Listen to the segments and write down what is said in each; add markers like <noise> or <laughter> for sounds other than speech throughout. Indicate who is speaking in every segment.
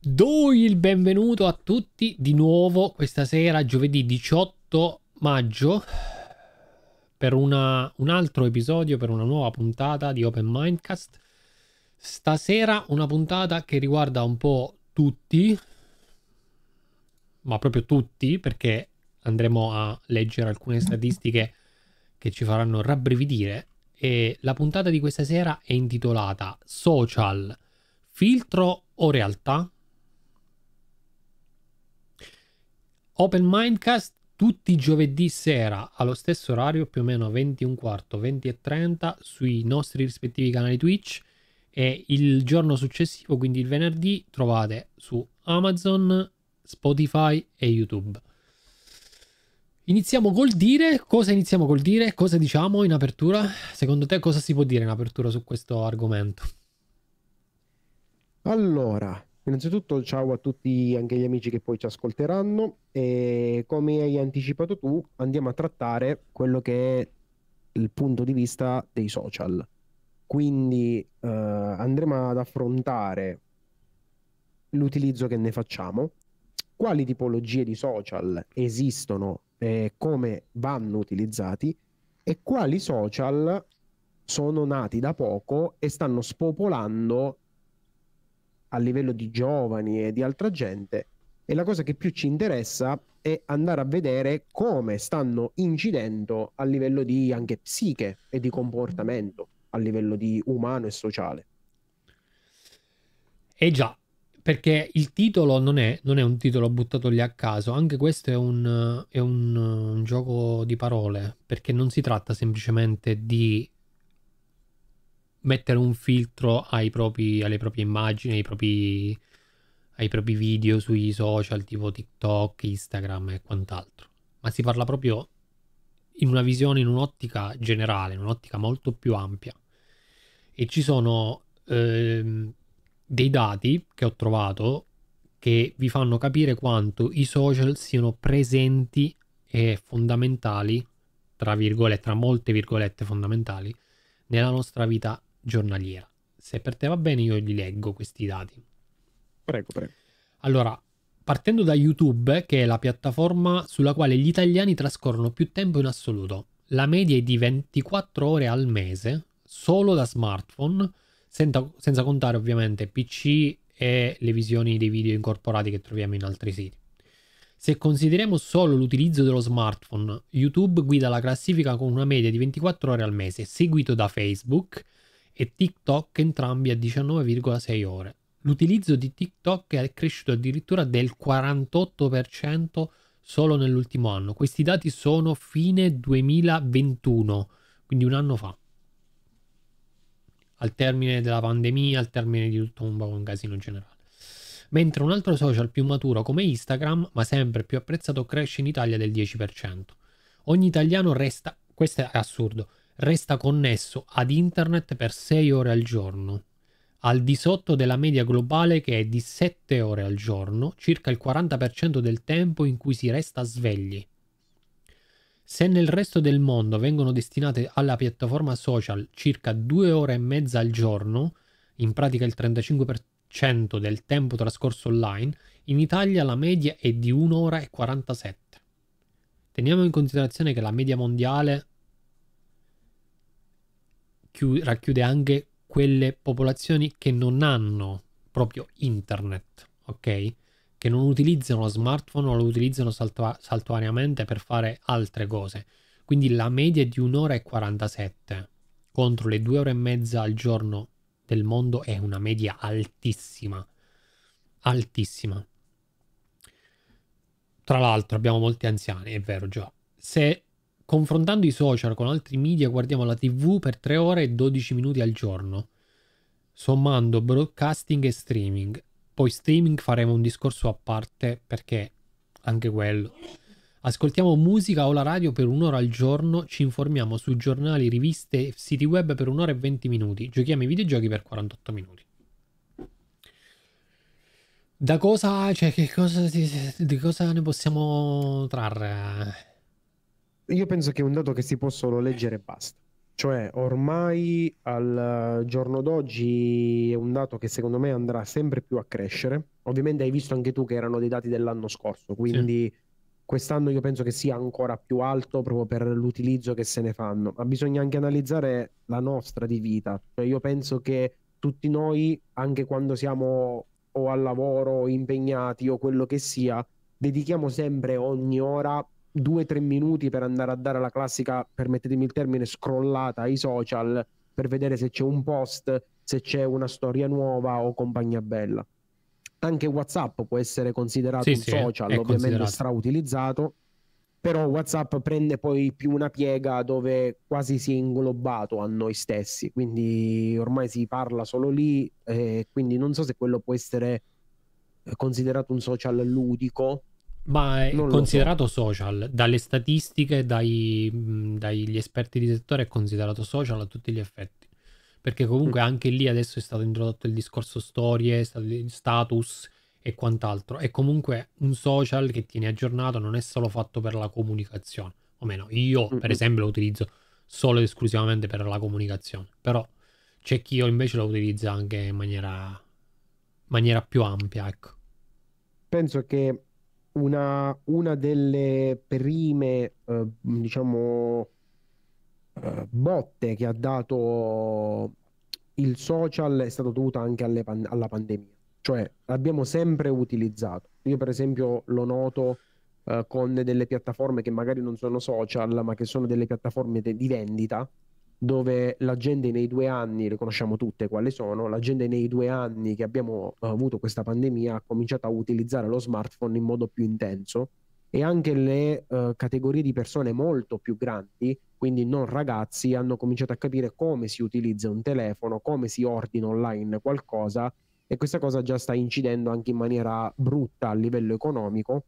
Speaker 1: Do il benvenuto a tutti di nuovo questa sera, giovedì 18 maggio, per una, un altro episodio, per una nuova puntata di Open Mindcast. Stasera una puntata che riguarda un po' tutti, ma proprio tutti, perché andremo a leggere alcune statistiche che ci faranno rabbrividire. E la puntata di questa sera è intitolata Social, filtro o realtà? Open Mindcast tutti i giovedì sera allo stesso orario, più o meno 21 quarto, 20 e 30 sui nostri rispettivi canali Twitch e il giorno successivo, quindi il venerdì, trovate su Amazon, Spotify e YouTube. Iniziamo col dire, cosa iniziamo col dire? Cosa diciamo in apertura? Secondo te cosa si può dire in apertura su questo argomento?
Speaker 2: Allora, Innanzitutto ciao a tutti anche gli amici che poi ci ascolteranno e come hai anticipato tu andiamo a trattare quello che è il punto di vista dei social. Quindi eh, andremo ad affrontare l'utilizzo che ne facciamo, quali tipologie di social esistono e come vanno utilizzati e quali social sono nati da poco e stanno spopolando a livello di giovani e di altra gente e la cosa che più ci interessa è andare a vedere come stanno incidendo a livello di anche psiche e di comportamento, a livello di umano e sociale.
Speaker 1: Eh già, perché il titolo non è, non è un titolo buttato lì a caso, anche questo è, un, è un, un gioco di parole, perché non si tratta semplicemente di mettere un filtro propri, alle proprie immagini, ai propri, ai propri video sui social tipo TikTok, Instagram e quant'altro. Ma si parla proprio in una visione, in un'ottica generale, in un'ottica molto più ampia. E ci sono ehm, dei dati che ho trovato che vi fanno capire quanto i social siano presenti e fondamentali, tra virgolette, tra molte virgolette fondamentali, nella nostra vita giornaliera. Se per te va bene io li leggo questi dati.
Speaker 2: Prego, prego.
Speaker 1: Allora, partendo da YouTube, che è la piattaforma sulla quale gli italiani trascorrono più tempo in assoluto, la media è di 24 ore al mese, solo da smartphone, senza, senza contare ovviamente PC e le visioni dei video incorporati che troviamo in altri siti. Se consideriamo solo l'utilizzo dello smartphone, YouTube guida la classifica con una media di 24 ore al mese, seguito da Facebook e TikTok entrambi a 19,6 ore. L'utilizzo di TikTok è cresciuto addirittura del 48% solo nell'ultimo anno. Questi dati sono fine 2021, quindi un anno fa. Al termine della pandemia, al termine di tutto un, un casino generale. Mentre un altro social più maturo come Instagram, ma sempre più apprezzato, cresce in Italia del 10%. Ogni italiano resta, questo è assurdo, resta connesso ad internet per 6 ore al giorno, al di sotto della media globale che è di 7 ore al giorno, circa il 40% del tempo in cui si resta svegli. Se nel resto del mondo vengono destinate alla piattaforma social circa 2 ore e mezza al giorno, in pratica il 35% del tempo trascorso online, in Italia la media è di 1 ora e 47. Teniamo in considerazione che la media mondiale racchiude anche quelle popolazioni che non hanno proprio internet, ok? Che non utilizzano lo smartphone o lo utilizzano saltua- saltuariamente per fare altre cose. Quindi la media è di un'ora e 47 contro le due ore e mezza al giorno del mondo è una media altissima. Altissima. Tra l'altro abbiamo molti anziani, è vero già. Se confrontando i social con altri media guardiamo la tv per 3 ore e 12 minuti al giorno, sommando broadcasting e streaming. Poi streaming faremo un discorso a parte perché anche quello. Ascoltiamo musica o la radio per un'ora al giorno, ci informiamo su giornali, riviste siti web per un'ora e 20 minuti, giochiamo i videogiochi per 48 minuti. Da cosa, cioè, cosa, di cosa ne possiamo trarre?
Speaker 2: Io penso che è un dato che si può solo leggere e basta. Cioè, ormai al giorno d'oggi è un dato che secondo me andrà sempre più a crescere. Ovviamente hai visto anche tu che erano dei dati dell'anno scorso, quindi sì. quest'anno io penso che sia ancora più alto proprio per l'utilizzo che se ne fanno. Ma bisogna anche analizzare la nostra di vita. Cioè, io penso che tutti noi, anche quando siamo o al lavoro o impegnati o quello che sia, dedichiamo sempre ogni ora due o tre minuti per andare a dare la classica, permettetemi il termine, scrollata ai social per vedere se c'è un post, se c'è una storia nuova o compagnia bella. Anche WhatsApp può essere considerato sì, un sì, social, ovviamente strautilizzato, però WhatsApp prende poi più una piega dove quasi si è inglobato a noi stessi, quindi ormai si parla solo lì, eh, quindi non so se quello può essere considerato un social ludico
Speaker 1: ma è non considerato so. social, dalle statistiche, dai, dagli esperti di settore è considerato social a tutti gli effetti. Perché comunque mm. anche lì adesso è stato introdotto il discorso storie, status e quant'altro. È comunque un social che tiene aggiornato, non è solo fatto per la comunicazione. O meno, io mm-hmm. per esempio lo utilizzo solo ed esclusivamente per la comunicazione. Però c'è chi invece lo utilizza anche in maniera, maniera più ampia, ecco.
Speaker 2: Penso che una, una delle prime, eh, diciamo, eh, botte che ha dato il social è stata dovuta anche pan- alla pandemia. Cioè, l'abbiamo sempre utilizzato. Io, per esempio, lo noto eh, con delle piattaforme che magari non sono social, ma che sono delle piattaforme de- di vendita dove la gente nei due anni, le conosciamo tutte quali sono, la gente nei due anni che abbiamo eh, avuto questa pandemia ha cominciato a utilizzare lo smartphone in modo più intenso e anche le uh, categorie di persone molto più grandi, quindi non ragazzi, hanno cominciato a capire come si utilizza un telefono, come si ordina online qualcosa e questa cosa già sta incidendo anche in maniera brutta a livello economico.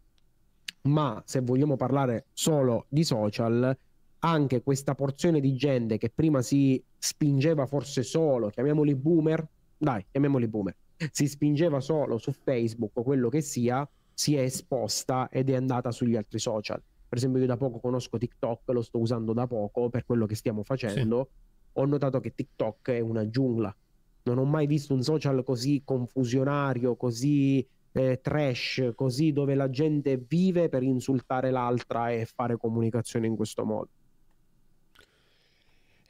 Speaker 2: Ma se vogliamo parlare solo di social, anche questa porzione di gente che prima si spingeva forse solo, chiamiamoli boomer, dai, chiamiamoli boomer, si spingeva solo su Facebook o quello che sia, si è esposta ed è andata sugli altri social. Per esempio, io da poco conosco TikTok, lo sto usando da poco per quello che stiamo facendo. Sì. Ho notato che TikTok è una giungla. Non ho mai visto un social così confusionario, così eh, trash, così dove la gente vive per insultare l'altra e fare comunicazione in questo modo.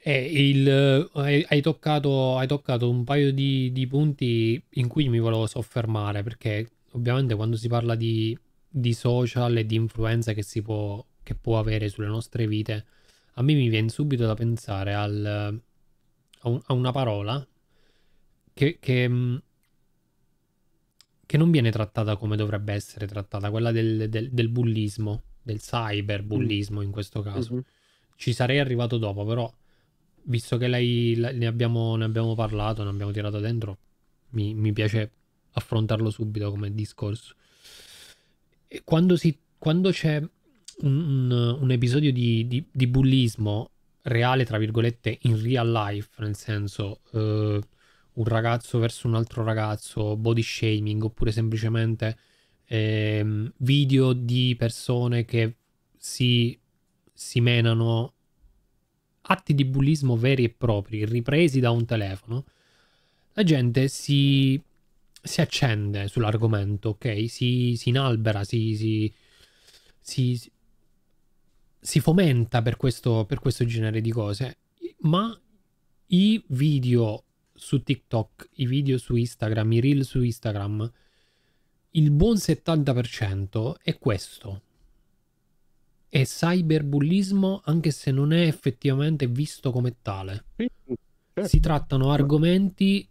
Speaker 1: Eh, il, hai, hai, toccato, hai, toccato, un paio di, di, punti in cui mi volevo soffermare, perché ovviamente quando si parla di, di social e di influenza che, si può, che può avere sulle nostre vite, a me mi viene subito da pensare al, a, un, a, una parola che, che, mm, che, non viene trattata come dovrebbe essere trattata, quella del, del, del bullismo, del cyberbullismo mm. in questo caso. Mm-hmm. Ci sarei arrivato dopo, però visto che lei ne abbiamo, ne abbiamo parlato, ne abbiamo tirato dentro, mi, mi piace affrontarlo subito come discorso. E quando, si, quando c'è un, un, un episodio di, di, di, bullismo reale, tra virgolette, in real life, nel senso uh, un ragazzo verso un altro ragazzo, body shaming, oppure semplicemente eh, video di persone che si, si menano atti di bullismo veri e propri, ripresi da un telefono, la gente si, si accende sull'argomento, ok? Si, si inalbera, si, si, si, si fomenta per questo, per questo genere di cose, ma i video su TikTok, i video su Instagram, i reel su Instagram, il buon 70% è questo è cyberbullismo anche se non è effettivamente visto come tale. Certo. Si trattano argomenti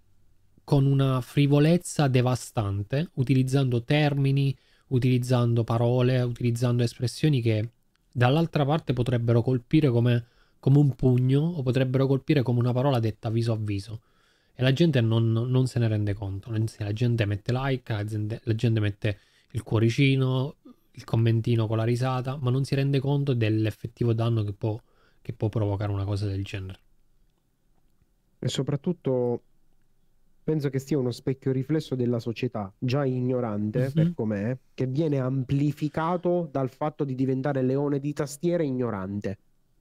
Speaker 1: con una frivolezza devastante, utilizzando termini, utilizzando parole, utilizzando espressioni che dall'altra parte potrebbero colpire come, come un pugno o potrebbero colpire come una parola detta viso a viso. E la gente non, non se ne rende conto. La gente mette like, la gente, la gente mette il cuoricino, il commentino con la risata, ma non si rende conto dell'effettivo danno che può, che può provocare una cosa del genere.
Speaker 2: E soprattutto penso che sia uno specchio riflesso della società, già ignorante mm-hmm. per com'è, che viene amplificato dal fatto di diventare leone di tastiera ignorante.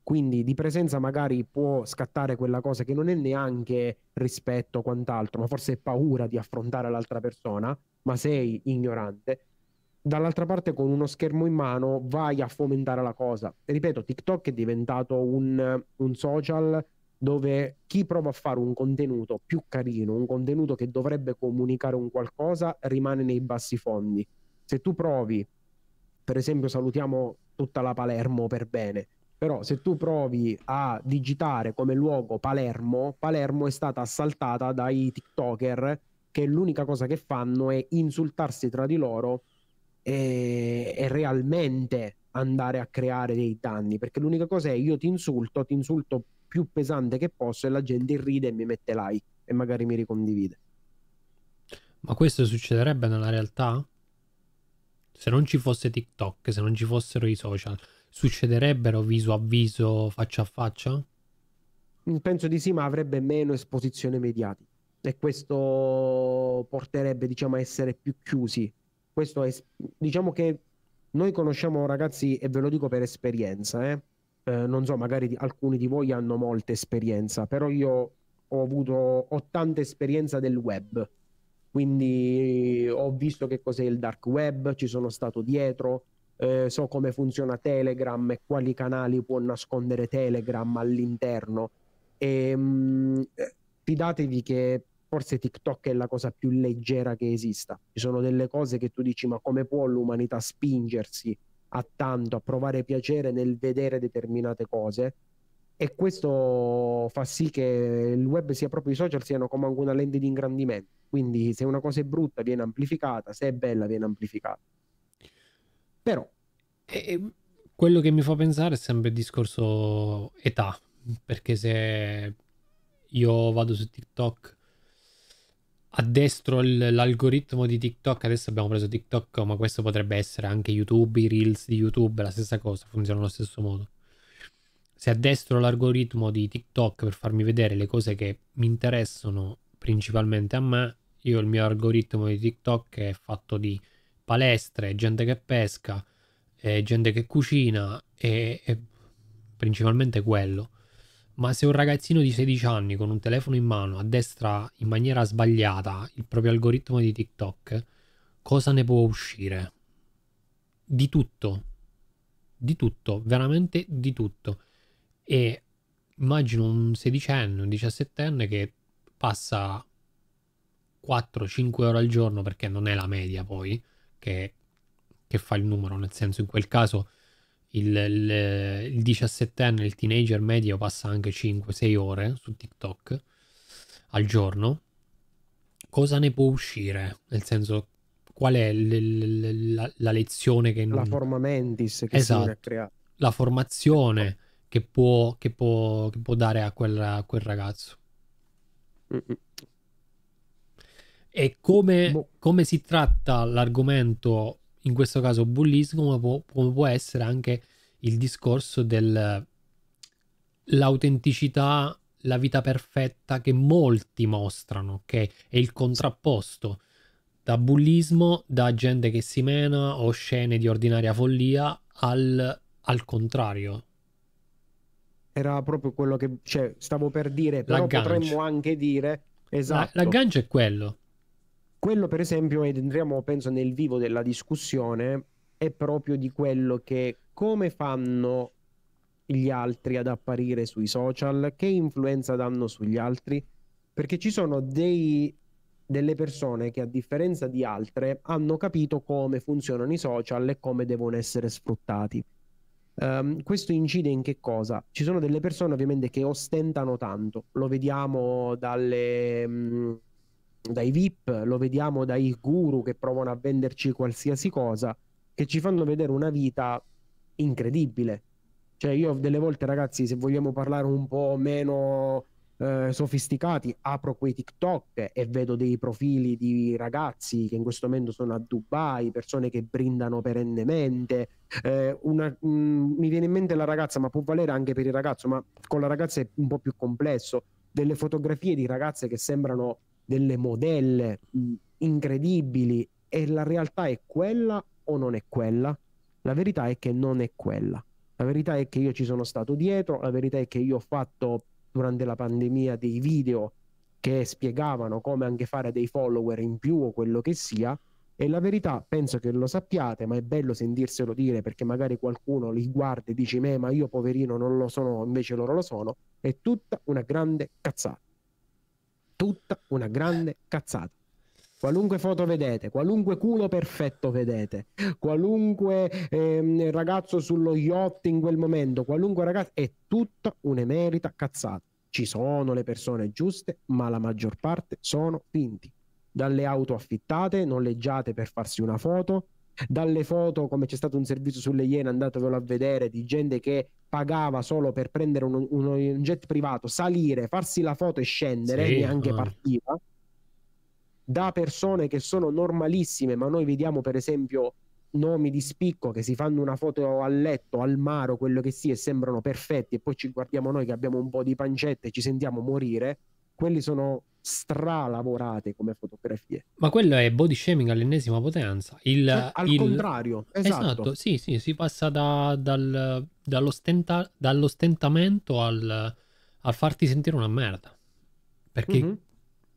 Speaker 2: quindi di presenza magari può scattare quella cosa che non è neanche rispetto o quant'altro, ma forse è paura di affrontare l'altra persona, ma sei ignorante. Dall'altra parte con uno schermo in mano vai a fomentare la cosa. ripeto, TikTok è diventato un, un social dove chi prova a fare un contenuto più carino, un contenuto che dovrebbe comunicare un qualcosa, rimane nei bassi fondi. Se tu provi, per esempio salutiamo tutta la Palermo per bene, però se tu provi a digitare come luogo Palermo, Palermo è stata assaltata dai TikToker che l'unica cosa che fanno è insultarsi tra di loro e, e realmente andare a creare dei danni, perché l'unica cosa è io ti insulto, ti insulto più pesante che posso e la gente ride e mi mette like e magari mi ricondivide.
Speaker 1: Ma questo succederebbe nella realtà? Se non ci fosse TikTok, se non ci fossero i social, succederebbero viso a viso, faccia a faccia?
Speaker 2: Mm, penso di sì, ma avrebbe meno esposizione mediatica e questo porterebbe diciamo a essere più chiusi. Questo è diciamo che noi conosciamo ragazzi e ve lo dico per esperienza, eh? Eh, non so, magari alcuni di voi hanno molta esperienza, però io ho avuto ho tanta esperienza del web. Quindi ho visto che cos'è il dark web, ci sono stato dietro, eh, so come funziona Telegram e quali canali può nascondere Telegram all'interno. E, mh, mm, fidatevi che forse TikTok è la cosa più leggera che esista. Ci sono delle cose che tu dici, ma come può l'umanità spingersi a tanto, a provare piacere nel vedere determinate cose? E questo fa sì che il web sia proprio i social siano come una lente di ingrandimento. Quindi se una cosa è brutta viene amplificata, se è bella viene amplificata. Però...
Speaker 1: E quello che mi fa pensare è sempre il discorso età, perché se io vado su TikTok addestro l'algoritmo di TikTok, adesso abbiamo preso TikTok, ma questo potrebbe essere anche YouTube, i Reels di YouTube, la stessa cosa, funziona allo stesso modo. Se addestro l'algoritmo di TikTok per farmi vedere le cose che mi interessano principalmente a me, io il mio algoritmo di TikTok è fatto di palestre, gente che pesca, eh, gente che cucina e, e principalmente quello. Ma se un ragazzino di 16 anni con un telefono in mano addestra in maniera sbagliata il proprio algoritmo di TikTok, cosa ne può uscire? Di tutto. Di tutto, veramente di tutto. E immagino un sedicenne, un diciassettenne che passa 4-5 ore al giorno, perché non è la media poi, che, che fa il numero, nel senso in quel caso il, il, il 17enne, il teenager medio passa anche 5-6 ore su TikTok al giorno, cosa ne può uscire? Nel senso, qual è l- la, la, lezione che...
Speaker 2: La forma mentis che
Speaker 1: esatto, si La formazione che può, che può, che può dare a quel, a quel ragazzo. Mm-mm. E come, boh. come, si tratta l'argomento, in questo caso bullismo, ma può, può essere anche il discorso dell'autenticità, la vita perfetta che molti mostrano, che è il contrapposto da bullismo, da gente che si mena o scene di ordinaria follia al, al contrario.
Speaker 2: Era proprio quello che cioè, stavo per dire, però L'aggancio. potremmo anche dire esatto.
Speaker 1: La, l'aggancio è quello.
Speaker 2: Quello, per esempio, ed entriamo, penso, nel vivo della discussione, è proprio di quello che come fanno gli altri ad apparire sui social, che influenza danno sugli altri, perché ci sono dei, delle persone che a differenza di altre hanno capito come funzionano i social e come devono essere sfruttati. Um, questo incide in che cosa? Ci sono delle persone ovviamente che ostentano tanto, lo vediamo dalle... Mh, mm, dai VIP, lo vediamo dai guru che provano a venderci qualsiasi cosa, che ci fanno vedere una vita incredibile. Cioè io delle volte ragazzi, se vogliamo parlare un po' meno eh, sofisticati, apro quei TikTok e vedo dei profili di ragazzi che in questo momento sono a Dubai, persone che brindano perennemente. Eh, una, mh, mm, mi viene in mente la ragazza, ma può valere anche per il ragazzo, ma con la ragazza è un po' più complesso. Delle fotografie di ragazze che sembrano delle modelle mh, incredibili e la realtà è quella o non è quella? La verità è che non è quella. La verità è che io ci sono stato dietro, la verità è che io ho fatto durante la pandemia dei video che spiegavano come anche fare dei follower in più o quello che sia. E la verità penso che lo sappiate, ma è bello sentirselo dire perché magari qualcuno li guarda e dice: Me, ma io poverino non lo sono, invece loro lo sono. È tutta una grande cazzata. Tutta una grande cazzata. Qualunque foto vedete, qualunque culo perfetto vedete, qualunque ehm, ragazzo sullo yacht in quel momento, qualunque ragazzo, è tutta un'emerita cazzata. Ci sono le persone giuste, ma la maggior parte sono finti. Dalle auto affittate, noleggiate per farsi una foto, dalle foto come c'è stato un servizio sulle Iene, andatevelo a vedere, di gente che pagava solo per prendere un, un, un jet privato, salire, farsi la foto e scendere, sì, neanche no. partiva da persone che sono normalissime, ma noi vediamo per esempio nomi di spicco che si fanno una foto al letto, al mare, quello che sia, e sembrano perfetti, e poi ci guardiamo noi che abbiamo un po' di pancette e ci sentiamo morire, quelli sono stralavorate come fotografie.
Speaker 1: Ma quello è body shaming all'ennesima potenza. Il,
Speaker 2: cioè, al
Speaker 1: il...
Speaker 2: contrario, esatto.
Speaker 1: esatto. Sì, sì, si passa da, dal, dall'ostenta... dall'ostentamento al, al farti sentire una merda. Perché mm-hmm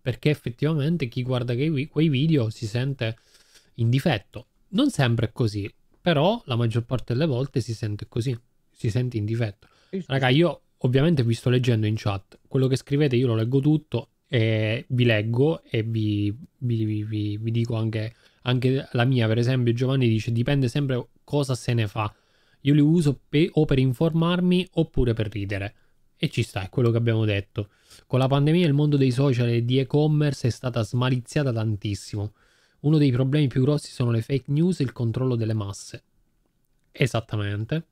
Speaker 1: perché effettivamente chi guarda quei, quei video si sente in difetto. Non sempre è così, però la maggior parte delle volte si sente così, si sente in difetto. Raga, io ovviamente vi sto leggendo in chat, quello che scrivete io lo leggo tutto e vi leggo e vi, vi, vi, vi dico anche, anche, la mia, per esempio Giovanni dice dipende sempre cosa se ne fa. Io li uso pe- o per informarmi oppure per ridere. E ci sta, è quello che abbiamo detto. Con la pandemia il mondo dei social e di e-commerce è stata smaliziata tantissimo. Uno dei problemi più grossi sono le fake news e il controllo delle masse. Esattamente.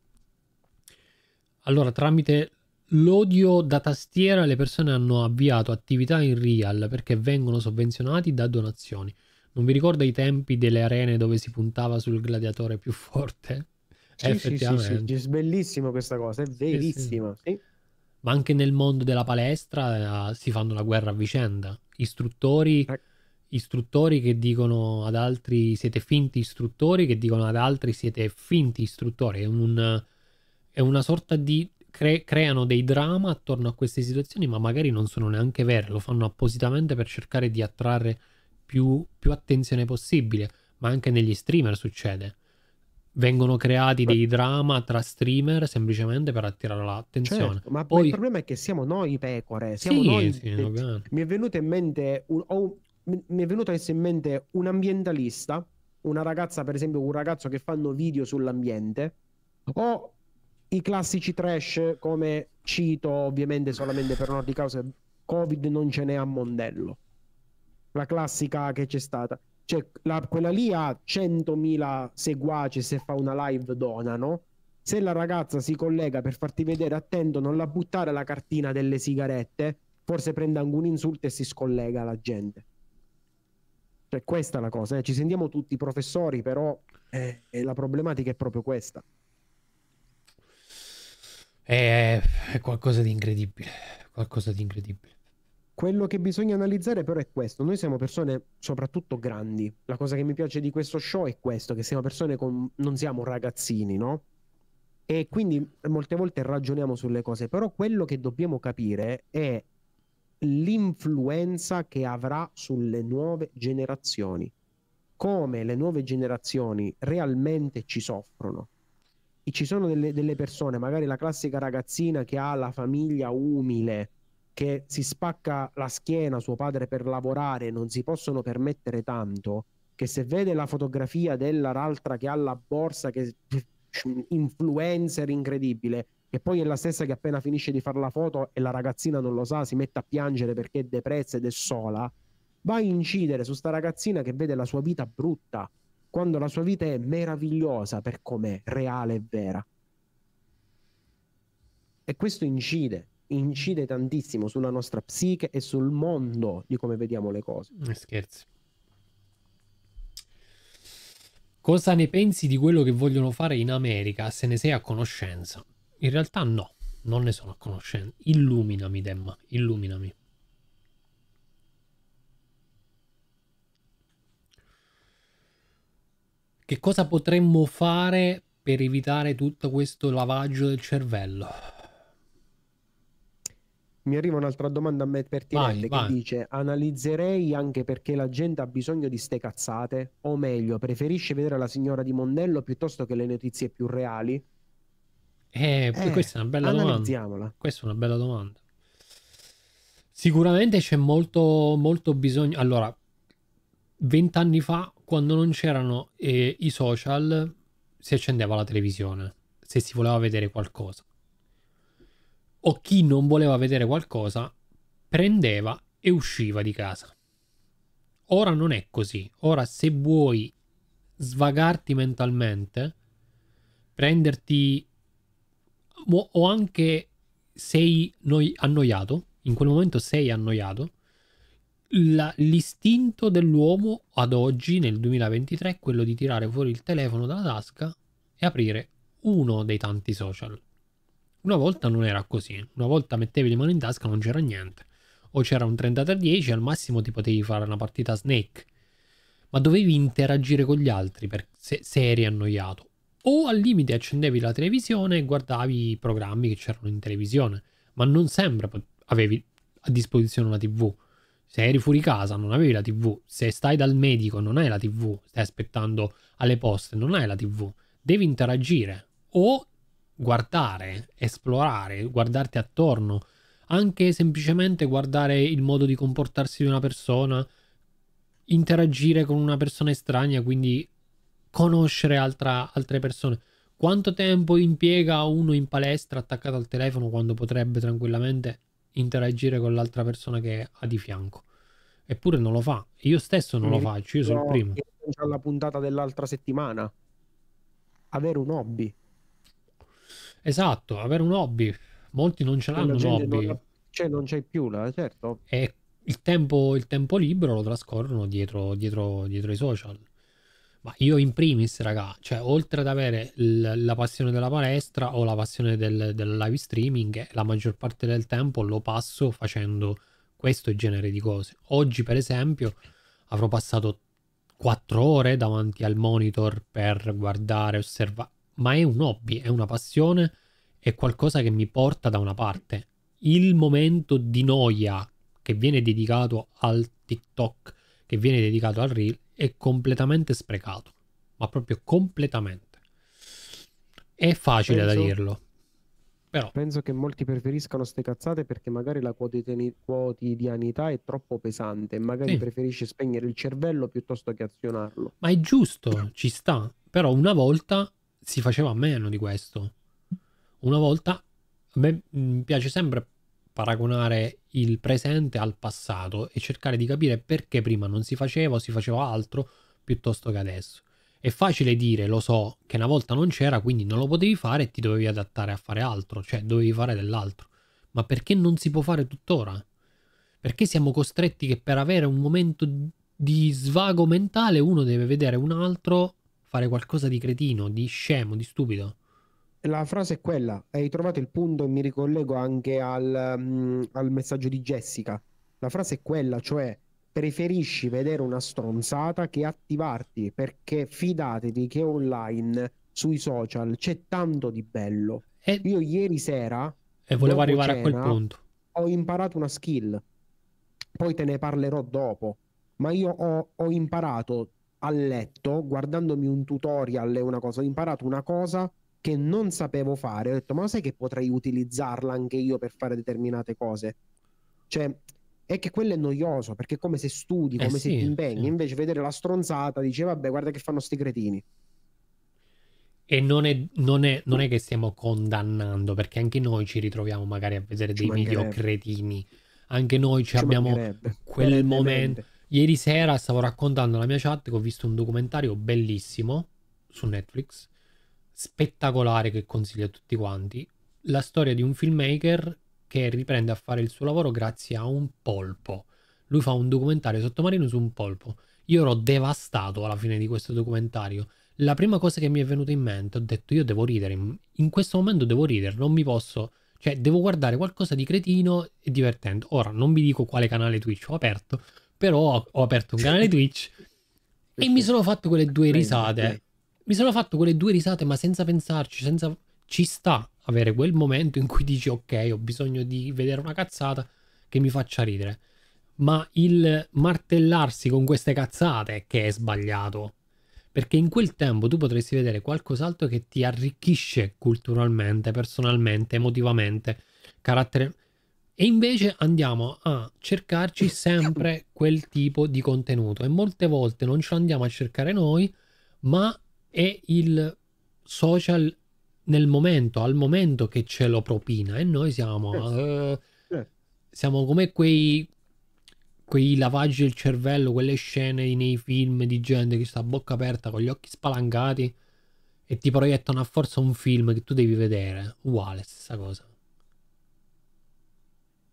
Speaker 1: Allora, tramite l'odio da tastiera le persone hanno avviato attività in real perché vengono sovvenzionati da donazioni. Non vi ricordo i tempi delle arene dove si puntava sul gladiatore più forte?
Speaker 2: Sì, Effettivamente. Sì, sì, sì, bellissima questa cosa, è verissima.
Speaker 1: Ma anche nel mondo della palestra eh, si fanno la guerra a vicenda. Istruttori, eh. istruttori che dicono ad altri siete finti istruttori, che dicono ad altri siete finti istruttori. È, un, è una sorta di... Cre- creano dei drama attorno a queste situazioni, ma magari non sono neanche vere, lo fanno appositamente per cercare di attrarre più, più attenzione possibile. Ma anche negli streamer succede vengono creati dei drama tra streamer semplicemente per attirare l'attenzione. Certo,
Speaker 2: ma Poi... il problema è che siamo noi pecore, siamo sì, noi. Sì, de... mi è venuto in mente un, oh, mi è venuto in mente un ambientalista, una ragazza, per esempio, un ragazzo che fanno video sull'ambiente o i classici trash come cito ovviamente solamente per onor di causa Covid non ce n'è a Mondello. La classica che c'è stata. Cioè la, quella lì ha 100.000 seguaci se fa una live donano se la ragazza si collega per farti vedere attento non la buttare la cartina delle sigarette forse prende anche un insulto e si scollega la gente. Cioè questa è la cosa eh. ci sentiamo tutti professori però eh, la problematica è proprio questa
Speaker 1: è, è qualcosa di incredibile qualcosa di incredibile
Speaker 2: quello che bisogna analizzare però è questo. Noi siamo persone soprattutto grandi. La cosa che mi piace di questo show è questo, che siamo persone con... non siamo ragazzini, no? E quindi molte volte ragioniamo sulle cose, però quello che dobbiamo capire è l'influenza che avrà sulle nuove generazioni. Come le nuove generazioni realmente ci soffrono. Ci sono delle, delle persone, magari la classica ragazzina che ha la famiglia umile, che si spacca la schiena suo padre per lavorare non si possono permettere tanto che se vede la fotografia dell'altra che ha la borsa che <laughs> influencer incredibile e poi è la stessa che appena finisce di fare la foto e la ragazzina non lo sa si mette a piangere perché è depressa ed è sola va a incidere su sta ragazzina che vede la sua vita brutta quando la sua vita è meravigliosa per com'è, reale e vera e questo incide incide tantissimo sulla nostra psiche e sul mondo di come vediamo le cose.
Speaker 1: Non scherzi. Cosa ne pensi di quello che vogliono fare in America? Se ne sei a conoscenza? In realtà no, non ne sono a conoscenza. Illuminami, Demma, illuminami. Che cosa potremmo fare per evitare tutto questo lavaggio del cervello?
Speaker 2: Mi arriva un'altra domanda a me pertinente
Speaker 1: Vai,
Speaker 2: che
Speaker 1: vai.
Speaker 2: dice: Analizzerei anche perché la gente ha bisogno di ste cazzate, o meglio, preferisce vedere la signora di Mondello piuttosto che le notizie più reali?
Speaker 1: Eh,
Speaker 2: Eh,
Speaker 1: questa è una bella domanda.
Speaker 2: analizziamola.
Speaker 1: Questa è una bella domanda. Sicuramente c'è molto, molto bisogno. Allora, vent'anni fa, quando non c'erano eh, i social, si accendeva la televisione se si voleva vedere qualcosa. O chi non voleva vedere qualcosa prendeva e usciva di casa. Ora non è così. Ora, se vuoi svagarti mentalmente, prenderti o anche sei noi- annoiato, in quel momento sei annoiato, la- l'istinto dell'uomo ad oggi, nel 2023, è quello di tirare fuori il telefono dalla tasca e aprire uno dei tanti social. Una volta non era così, una volta mettevi le mani in tasca non c'era niente, o c'era un 33-10, al massimo ti potevi fare una partita Snake, ma dovevi interagire con gli altri per- se, se eri annoiato. O al limite accendevi la televisione e guardavi i programmi che c'erano in televisione, ma non sempre avevi a disposizione una TV. Se eri fuori casa non avevi la TV, se stai dal medico non hai la TV, stai aspettando alle poste non hai la TV, devi interagire o guardare, esplorare, guardarti attorno, anche semplicemente guardare il modo di comportarsi di una persona, interagire con una persona estranea, quindi conoscere altra- altre persone. Quanto tempo impiega uno in palestra attaccato al telefono quando potrebbe tranquillamente interagire con l'altra persona che ha di fianco? Eppure non lo fa. Io stesso non lo
Speaker 2: Mi
Speaker 1: faccio, io sono il primo.
Speaker 2: alla puntata dell'altra settimana. Avere un hobby.
Speaker 1: Esatto, avere un hobby. Molti non ce
Speaker 2: Cioè,
Speaker 1: l'hanno un hobby.
Speaker 2: non cioè, non c'è più, la, certo.
Speaker 1: e il tempo, il tempo libero lo trascorrono dietro, dietro, dietro i social. Ma io in primis, raga, cioè oltre ad avere l- la passione della palestra o la passione del, del live streaming, la maggior parte del tempo lo passo facendo questo genere di cose. Oggi, per esempio, avrò passato 4 ore davanti al monitor per guardare, osservare, ma è un hobby, è una passione, è qualcosa che mi porta da una parte. Il momento di noia che viene dedicato al TikTok, che viene dedicato al Reel, è completamente sprecato, ma proprio completamente. È facile da
Speaker 2: Penso-
Speaker 1: dirlo, però
Speaker 2: Penso che molti preferiscano ste cazzate perché magari la quotidiani- quotidianità è troppo pesante magari
Speaker 1: Sì.
Speaker 2: preferisce spegnere il cervello piuttosto che azionarlo.
Speaker 1: Ma è giusto, ci sta. Però una volta si faceva a meno di questo. Una volta a me mi piace sempre paragonare il presente al passato e cercare di capire perché prima non si faceva o si faceva altro piuttosto che adesso. È facile dire, lo so, che una volta non c'era, quindi non lo potevi fare e ti dovevi adattare a fare altro, cioè dovevi fare dell'altro. Ma perché non si può fare tuttora? Perché siamo costretti che per avere un momento di svago mentale uno deve vedere un altro fare qualcosa di cretino, di scemo, di stupido.
Speaker 2: La frase è quella, hai trovato il punto e mi ricollego anche al, mm, al messaggio di Jessica. La frase è quella, cioè preferisci vedere una stronzata che attivarti perché fidatevi che online sui social c'è tanto di bello.
Speaker 1: E,
Speaker 2: Io ieri sera
Speaker 1: e volevo arrivare a quel
Speaker 2: cena,
Speaker 1: punto.
Speaker 2: ho imparato una skill, poi te ne parlerò dopo, ma io ho, ho imparato a letto, guardandomi un tutorial e una cosa, ho imparato una cosa che non sapevo fare, ho detto ma sai che potrei utilizzarla anche io per fare determinate cose? Cioè, è che quello è noioso, perché è come se studi,
Speaker 1: Eh
Speaker 2: come se
Speaker 1: sì,
Speaker 2: ti impegni,
Speaker 1: sì.
Speaker 2: invece vedere la stronzata, dice vabbè guarda che fanno sti cretini.
Speaker 1: E non è, non è- non è che stiamo condannando, perché anche noi ci ritroviamo magari a vedere
Speaker 2: Ci
Speaker 1: dei video cretini. Anche noi ci
Speaker 2: Ci
Speaker 1: abbiamo quel momento. Ieri sera stavo raccontando alla mia chat che ho visto un documentario bellissimo su Netflix, spettacolare che consiglio a tutti quanti. La storia di un filmmaker che riprende a fare il suo lavoro grazie a un polpo. Lui fa un documentario sottomarino su un polpo. Io ero devastato alla fine di questo documentario. La prima cosa che mi è venuta in mente, ho detto io devo ridere, in questo momento devo ridere, non mi posso, cioè devo guardare qualcosa di cretino e divertente. Ora non vi dico quale canale Twitch ho aperto, però ho, aperto un canale <laughs> Twitch e mi sono fatto quelle due risate. Mi sono fatto quelle due risate, ma senza pensarci, senza... Ci sta avere quel momento in cui dici ok, ho bisogno di vedere una cazzata che mi faccia ridere. Ma il martellarsi con queste cazzate che è sbagliato. Perché in quel tempo tu potresti vedere qualcos'altro che ti arricchisce culturalmente, personalmente, emotivamente, carattere... E invece andiamo a cercarci sempre quel tipo di contenuto e molte volte non ce lo andiamo a cercare noi, ma è il social nel momento, al momento che ce lo propina e noi siamo, uh, siamo come quei, quei lavaggi del cervello, quelle scene nei film di gente che sta a bocca aperta con gli occhi spalancati e ti proiettano a forza un film che tu devi vedere. Uguale, stessa cosa.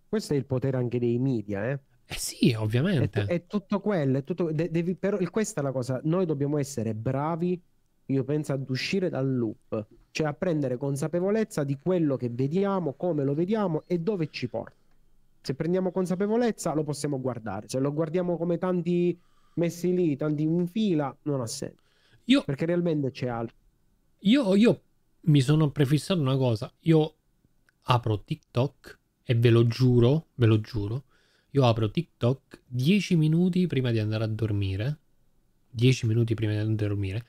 Speaker 2: Questo è il potere anche dei media, eh?
Speaker 1: Eh sì, ovviamente.
Speaker 2: È, è tutto quello, è tutto, de- devi, però questa è la cosa, noi dobbiamo essere bravi, io penso, ad uscire dal loop, cioè a prendere consapevolezza di quello che vediamo, come lo vediamo e dove ci porta. Se prendiamo consapevolezza lo possiamo guardare, se lo guardiamo come tanti messi lì, tanti in fila, non ha senso. Io, perché realmente c'è altro.
Speaker 1: Io, io mi sono prefissato una cosa, io apro TikTok e ve lo giuro, ve lo giuro, io apro TikTok 10 minuti prima di andare a dormire, 10 minuti prima di andare a dormire,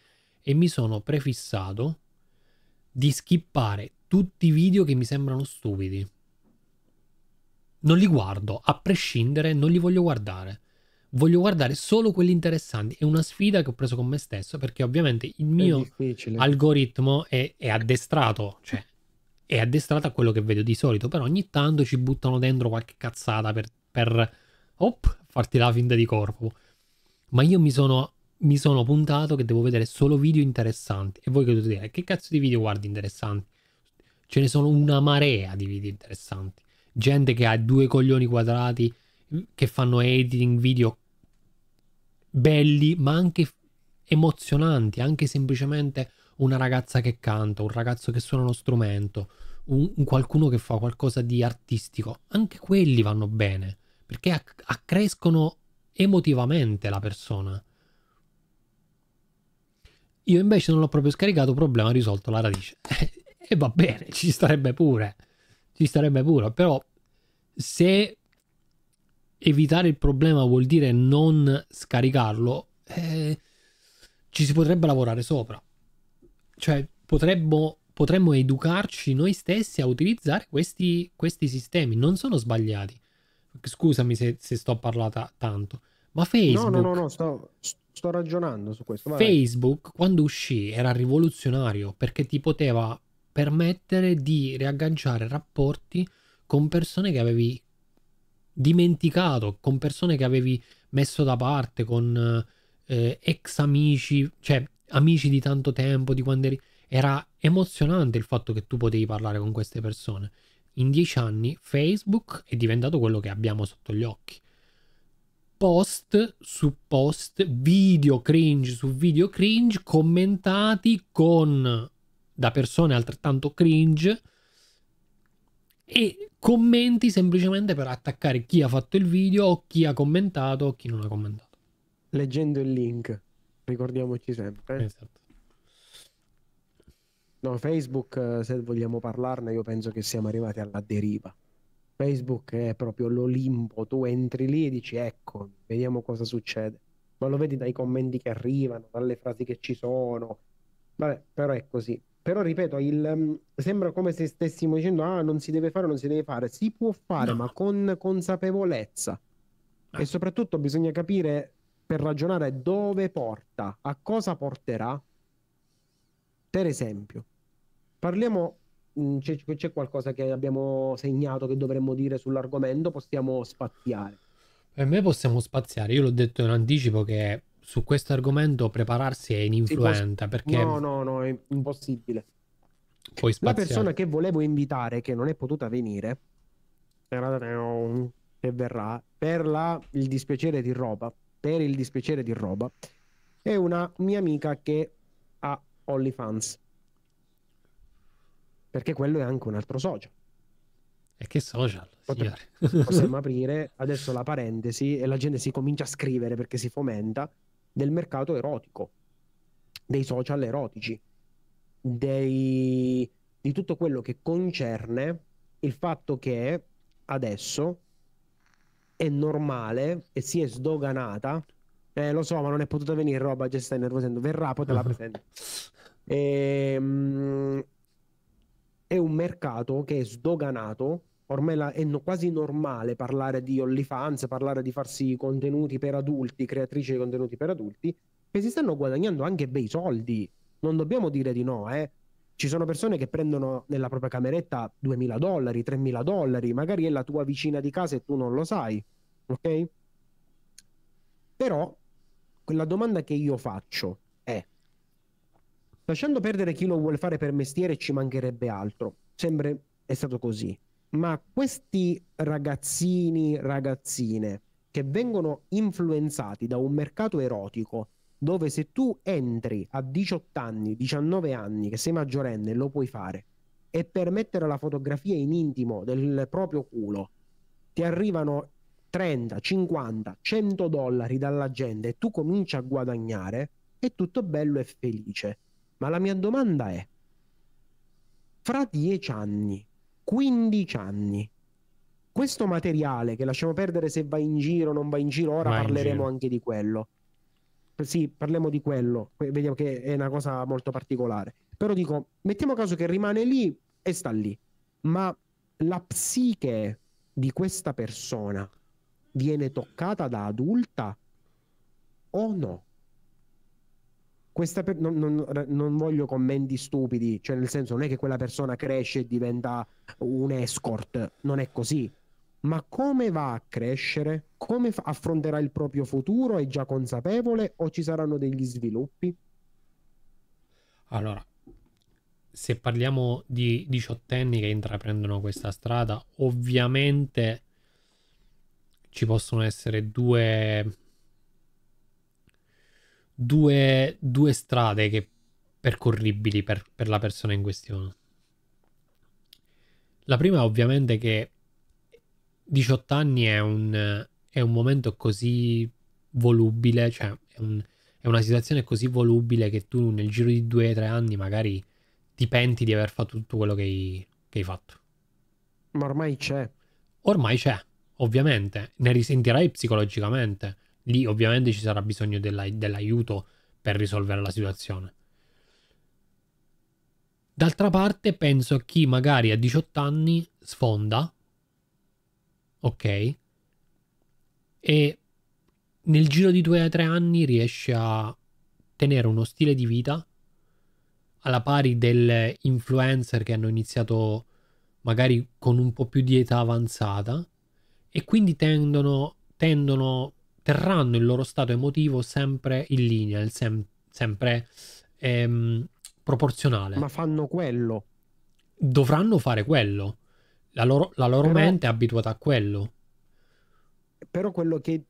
Speaker 1: e mi sono prefissato di skippare tutti i video che mi sembrano stupidi. Non li guardo, a prescindere, non li voglio guardare. Voglio guardare solo quelli interessanti. È una sfida che ho preso con me stesso perché ovviamente il mio algoritmo è, è addestrato, cioè è addestrata a quello che vedo di solito, però ogni tanto ci buttano dentro qualche cazzata per, per op, farti la finta di corpo. Ma io mi sono, mi sono puntato che devo vedere solo video interessanti. E voi che dovete dire, che cazzo di video guardi interessanti? Ce ne sono una marea di video interessanti. Gente che ha due coglioni quadrati, che fanno editing video belli, ma anche emozionanti, anche semplicemente una ragazza che canta, un ragazzo che suona uno strumento, un, un qualcuno che fa qualcosa di artistico, anche quelli vanno bene, perché acc- accrescono emotivamente la persona. Io invece non l'ho proprio scaricato, problema risolto, la radice. <laughs> e va bene, ci starebbe pure. Ci starebbe pure, però se evitare il problema vuol dire non scaricarlo, eh, ci si potrebbe lavorare sopra cioè potremmo, potremmo educarci noi stessi a utilizzare questi, questi sistemi. Non sono sbagliati. Scusami se, se sto parlando tanto, ma Facebook...
Speaker 2: No, no, no, no sto, sto ragionando su questo.
Speaker 1: Vai. Facebook, quando uscì, era rivoluzionario perché ti poteva permettere di riagganciare rapporti con persone che avevi dimenticato, con persone che avevi messo da parte, con eh, ex amici, cioè amici di tanto tempo, di quando eri... Era emozionante il fatto che tu potevi parlare con queste persone. In dieci anni Facebook è diventato quello che abbiamo sotto gli occhi. Post su post, video cringe su video cringe, commentati con da persone altrettanto cringe e commenti semplicemente per attaccare chi ha fatto il video o chi ha commentato o chi non ha commentato.
Speaker 2: Leggendo il link ricordiamoci sempre. Esatto. No, Facebook, eh, se vogliamo parlarne, io penso che siamo arrivati alla deriva. Facebook è proprio l'Olimpo, tu entri lì e dici ecco, vediamo cosa succede. Ma lo vedi dai commenti che arrivano, dalle frasi che ci sono. Vabbè, però è così. Però ripeto, il, mm, sembra come se stessimo dicendo ah, non si deve fare, non si deve fare. Si può fare, no. ma con consapevolezza. Ah. E soprattutto bisogna capire per ragionare dove porta, a cosa porterà. Per esempio, parliamo, c'è, c'è qualcosa che abbiamo segnato che dovremmo dire sull'argomento, possiamo spaziare.
Speaker 1: Per me possiamo spaziare, io l'ho detto in anticipo che su questo argomento prepararsi è ininfluente poss- perché...
Speaker 2: No, no, no, è impossibile. Puoi La persona che volevo invitare, che non è potuta venire, che verrà, per la, il dispiacere di roba, per il dispiacere di roba, è una mia amica che ha OnlyFans. Perché quello è anche un altro social.
Speaker 1: E che social?
Speaker 2: Potre- <laughs> possiamo <laughs> aprire adesso la parentesi e la gente si comincia a scrivere perché si fomenta del mercato erotico. dei social erotici, dei, di tutto quello che concerne il fatto che adesso è normale e si è sdoganata. Eh, lo so, ma non è potuta venire roba, già stai nervosendo. Verrà, poi te la <laughs> presento. E, um, è un mercato che è sdoganato. Ormai la, è no, quasi normale parlare di OnlyFans, parlare di farsi contenuti per adulti, creatrici di contenuti per adulti, che si stanno guadagnando anche bei soldi. Non dobbiamo dire di no, eh. Ci sono persone che prendono nella propria cameretta 2.000 dollari, 3.000 dollari, magari è la tua vicina di casa e tu non lo sai, ok? Però quella domanda che io faccio lasciando perdere chi lo vuole fare per mestiere ci mancherebbe altro, sembra è stato così, ma questi ragazzini, ragazzine che vengono influenzati da un mercato erotico dove se tu entri a 18 anni, 19 anni, che sei maggiorenne, lo puoi fare, e per mettere la fotografia in intimo del proprio culo ti arrivano 30, 50, 100 dollari dalla gente e tu cominci a guadagnare, è tutto bello e felice. Ma la mia domanda è, fra 10 anni, 15 anni, questo materiale che lasciamo perdere se va in giro o non va in giro, ora va parleremo anche di quello sì, parliamo di quello, vediamo che è una cosa molto particolare. Però dico, mettiamo caso che rimane lì e sta lì, ma la psiche di questa persona viene toccata da adulta o no? Per... Non, non, non, voglio commenti stupidi, cioè nel senso non è che quella persona cresce e diventa un escort, non è così ma come va a crescere? Come fa- affronterà il proprio futuro? È già consapevole o ci saranno degli sviluppi?
Speaker 1: Allora, se parliamo di diciottenni che intraprendono questa strada, ovviamente ci possono essere due, due, due strade che percorribili per, per la persona in questione. La prima ovviamente che 18 anni è un, è un momento così volubile, cioè è, un, è, una situazione così volubile che tu nel giro di 2-3 anni magari ti penti di aver fatto tutto quello che hai, che hai fatto.
Speaker 2: Ma ormai c'è.
Speaker 1: Ormai c'è, ovviamente. Ne risentirai psicologicamente. Lì ovviamente ci sarà bisogno della, dell'aiuto per risolvere la situazione. D'altra parte penso a chi magari a 18 anni sfonda ok? E nel giro di due o tre anni riesce a tenere uno stile di vita alla pari delle influencer che hanno iniziato magari con un po' più di età avanzata e quindi tendono, tendono terranno il loro stato emotivo sempre in linea, sem- sempre ehm, proporzionale.
Speaker 2: Ma fanno quello.
Speaker 1: Dovranno fare quello. La loro, la loro però, mente è abituata a quello.
Speaker 2: Però quello che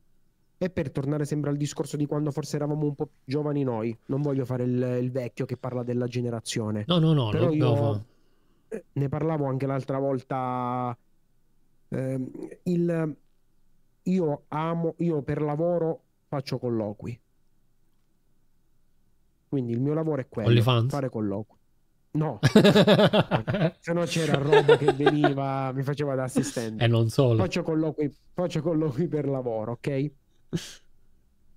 Speaker 2: è per tornare sempre al discorso di quando forse eravamo un po' più giovani noi. Non voglio fare il, il vecchio che parla della generazione.
Speaker 1: No, no, no.
Speaker 2: Però io. Eh, ne parlavo anche l'altra volta. Eh, il, io amo, io per lavoro faccio colloqui. Quindi il mio lavoro è quello, fare colloqui. No, <laughs> se no c'era roba che veniva, mi faceva da assistente.
Speaker 1: E non solo.
Speaker 2: Faccio colloqui, faccio colloqui per lavoro, ok?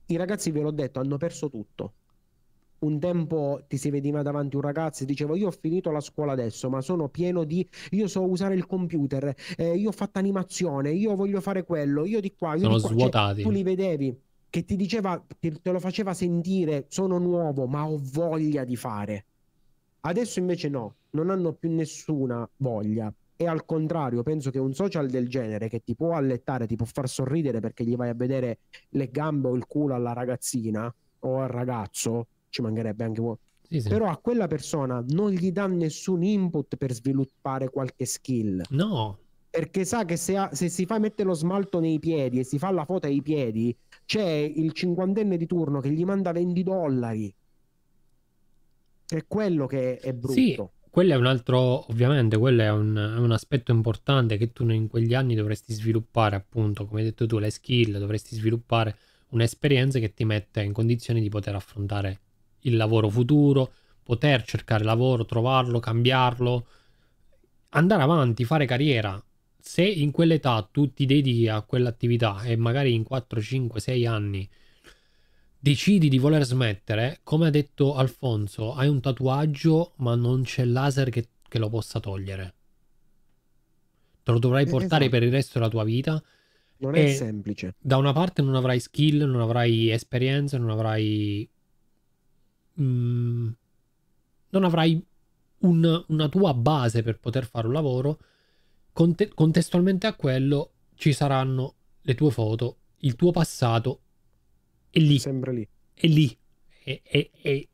Speaker 2: I ragazzi, ve l'ho detto, hanno perso tutto. Un tempo ti si veniva davanti un ragazzo e diceva io ho finito la scuola adesso ma sono pieno di io so usare il computer eh, io ho fatto animazione io voglio fare quello io di qua io
Speaker 1: sono
Speaker 2: di qua. Cioè,
Speaker 1: svuotati cioè,
Speaker 2: tu li vedevi che ti diceva te lo faceva sentire sono nuovo ma ho voglia di fare Adesso invece no, non hanno più nessuna voglia. E al contrario, penso che un social del genere che ti può allettare, ti può far sorridere perché gli vai a vedere le gambe o il culo alla ragazzina o al ragazzo, ci mancherebbe anche sì, sì. Però a quella persona non gli dà nessun input per sviluppare qualche skill.
Speaker 1: No.
Speaker 2: Perché sa che se, ha, se si fa mettere lo smalto nei piedi e si fa la foto ai piedi, c'è il cinquantenne di turno che gli manda 20 dollari è quello che è brutto.
Speaker 1: Sì, quello è un altro, ovviamente, quello è un, è un, aspetto importante che tu in quegli anni dovresti sviluppare, appunto, come hai detto tu, le skill, dovresti sviluppare un'esperienza che ti mette in condizioni di poter affrontare il lavoro futuro, poter cercare lavoro, trovarlo, cambiarlo, andare avanti, fare carriera. Se in quell'età tu ti dedichi a quell'attività e magari in 4, 5, 6 anni decidi di voler smettere, come ha detto Alfonso, hai un tatuaggio ma non c'è laser che, che lo possa togliere. Te lo dovrai portare esatto. per il resto della tua vita.
Speaker 2: Non è semplice.
Speaker 1: Da una parte non avrai skill, non avrai esperienza, non avrai... Mm, non avrai un, una tua base per poter fare un lavoro. Conte- contestualmente a quello ci saranno le tue foto, il tuo passato è lì.
Speaker 2: Sembra lì.
Speaker 1: È lì. È, è, è,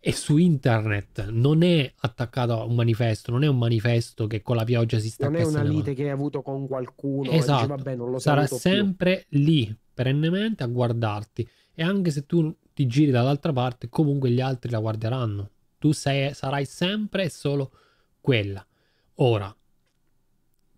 Speaker 1: è, su internet. Non è attaccato a un manifesto. Non è un manifesto che con la pioggia si sta
Speaker 2: Non è una lite che hai avuto con qualcuno.
Speaker 1: Esatto. Dice, Vabbè, Sarà sempre più. lì, perennemente, a guardarti. E anche se tu ti giri dall'altra parte, comunque gli altri la guarderanno. Tu sei, sarai sempre e solo quella. Ora,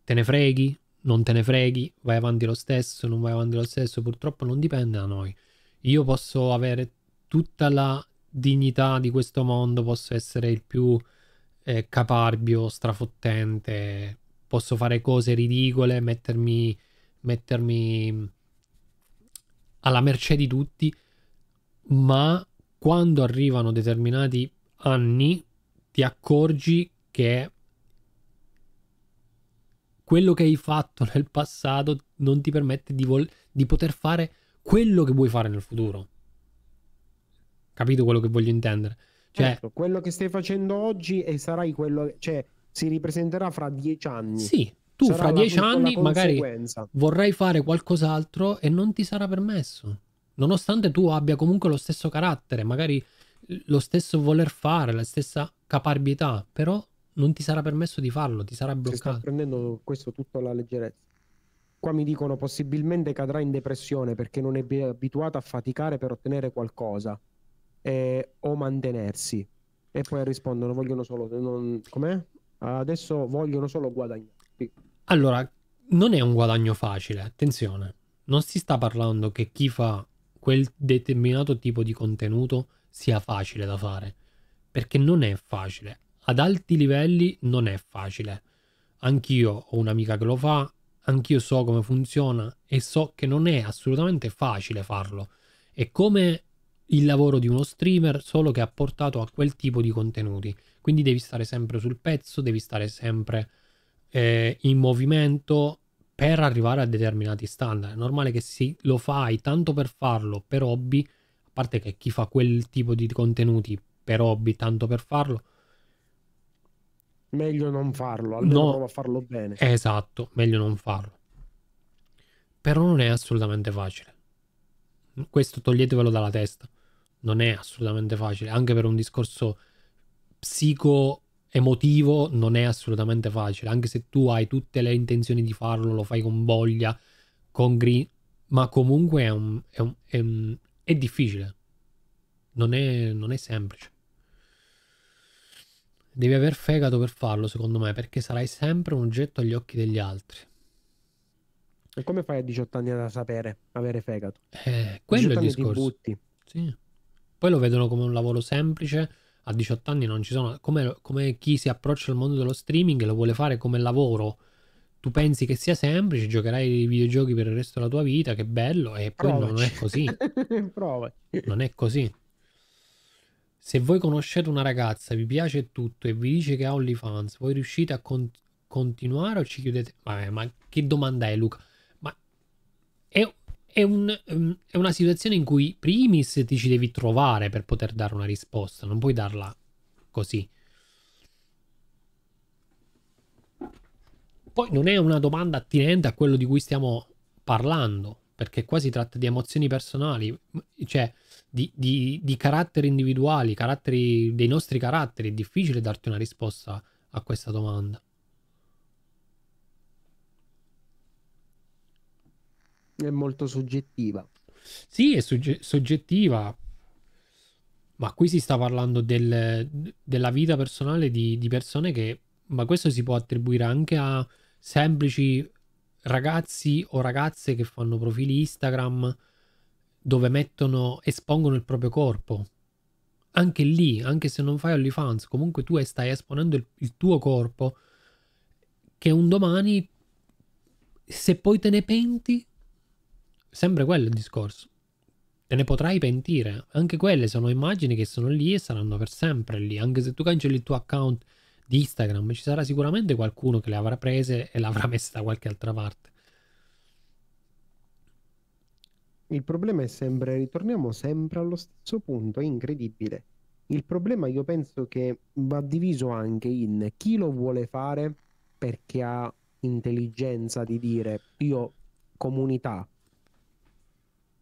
Speaker 1: te ne freghi? non te ne freghi, vai avanti lo stesso, non vai avanti lo stesso, purtroppo non dipende da noi. Io posso avere tutta la dignità di questo mondo, posso essere il più eh, caparbio, strafottente, posso fare cose ridicole, mettermi, mettermi alla mercé di tutti, ma quando arrivano determinati anni ti accorgi che quello che hai fatto <laughs> nel passato non ti permette di, di poter fare quello che vuoi fare nel futuro. Capito quello che voglio intendere? Cioè,
Speaker 2: certo, quello che stai facendo oggi e sarai quello, cioè si ripresenterà fra dieci anni.
Speaker 1: Sì, tu sarà fra dieci anni magari vorrai fare qualcos'altro e non ti sarà permesso. Nonostante tu abbia comunque lo stesso carattere, magari lo stesso voler fare, la stessa caparbietà, però non ti sarà permesso di farlo, ti sarà bloccato. Si sta
Speaker 2: prendendo questo tutto alla leggerezza. Qua mi dicono possibilmente cadrà in depressione perché non è abituato a faticare per ottenere qualcosa eh, o mantenersi. E poi rispondono, vogliono solo... Non, com'è? Adesso vogliono solo guadagnare.
Speaker 1: Allora, non è un guadagno facile, attenzione. Non si sta parlando che chi fa quel determinato tipo di contenuto sia facile da fare, perché non è facile ad alti livelli non è facile. Anch'io ho un'amica che lo fa, anch'io so come funziona e so che non è assolutamente facile farlo. È come il lavoro di uno streamer, solo che ha portato a quel tipo di contenuti. Quindi devi stare sempre sul pezzo, devi stare sempre eh, in movimento per arrivare a determinati standard. È normale che se lo fai tanto per farlo, per hobby, a parte che chi fa quel tipo di contenuti per hobby, tanto per farlo,
Speaker 2: meglio non farlo, almeno no, prova a farlo bene.
Speaker 1: Esatto, meglio non farlo. Però non è assolutamente facile. Questo toglietevelo dalla testa. Non è assolutamente facile, anche per un discorso psico-emotivo non è assolutamente facile, anche se tu hai tutte le intenzioni di farlo, lo fai con voglia, con green, ma comunque è, un, è, un, è, un, è difficile. Non è, non è semplice. Devi aver fegato per farlo, secondo me, perché sarai sempre un oggetto agli occhi degli altri.
Speaker 2: E come fai a 18 anni a sapere avere fegato?
Speaker 1: Eh, quello è il discorso. Sì. Poi lo vedono come un lavoro semplice. A 18 anni non ci sono. Come, come chi si approccia al mondo dello streaming e lo vuole fare come lavoro. Tu pensi che sia semplice, giocherai ai videogiochi per il resto della tua vita, che bello, e poi Provaci. non è così. <laughs>
Speaker 2: Prova.
Speaker 1: Non è così. Se voi conoscete una ragazza, vi piace tutto e vi dice che ha OnlyFans, voi riuscite a con- continuare o ci chiudete? Vabbè, ma che domanda è Luca? Ma è, è, un, um, è una situazione in cui primis ti ci devi trovare per poter dare una risposta, non puoi darla così. Poi non è una domanda attinente a quello di cui stiamo parlando, perché qua si tratta di emozioni personali, cioè di, di, di caratteri individuali, caratteri, dei nostri caratteri, è difficile darti una risposta a questa domanda.
Speaker 2: È molto soggettiva.
Speaker 1: Sì, è sogge- soggettiva, ma qui si sta parlando del, della vita personale di, di, persone che, ma questo si può attribuire anche a semplici ragazzi o ragazze che fanno profili Instagram dove mettono, espongono il proprio corpo. anche lì, anche se non fai OnlyFans, comunque tu stai esponendo il, il tuo corpo che un domani, se poi te ne penti, sempre quello il discorso. Te ne potrai pentire. Anche quelle sono immagini che sono lì e saranno per sempre lì. Anche se tu cancelli il tuo account di Instagram, ci sarà sicuramente qualcuno che le avrà prese e l'avrà messa da qualche altra parte.
Speaker 2: Il problema è sempre, ritorniamo sempre allo stesso punto, è incredibile. Il problema io penso che va diviso anche in chi lo vuole fare perché ha intelligenza di dire io comunità,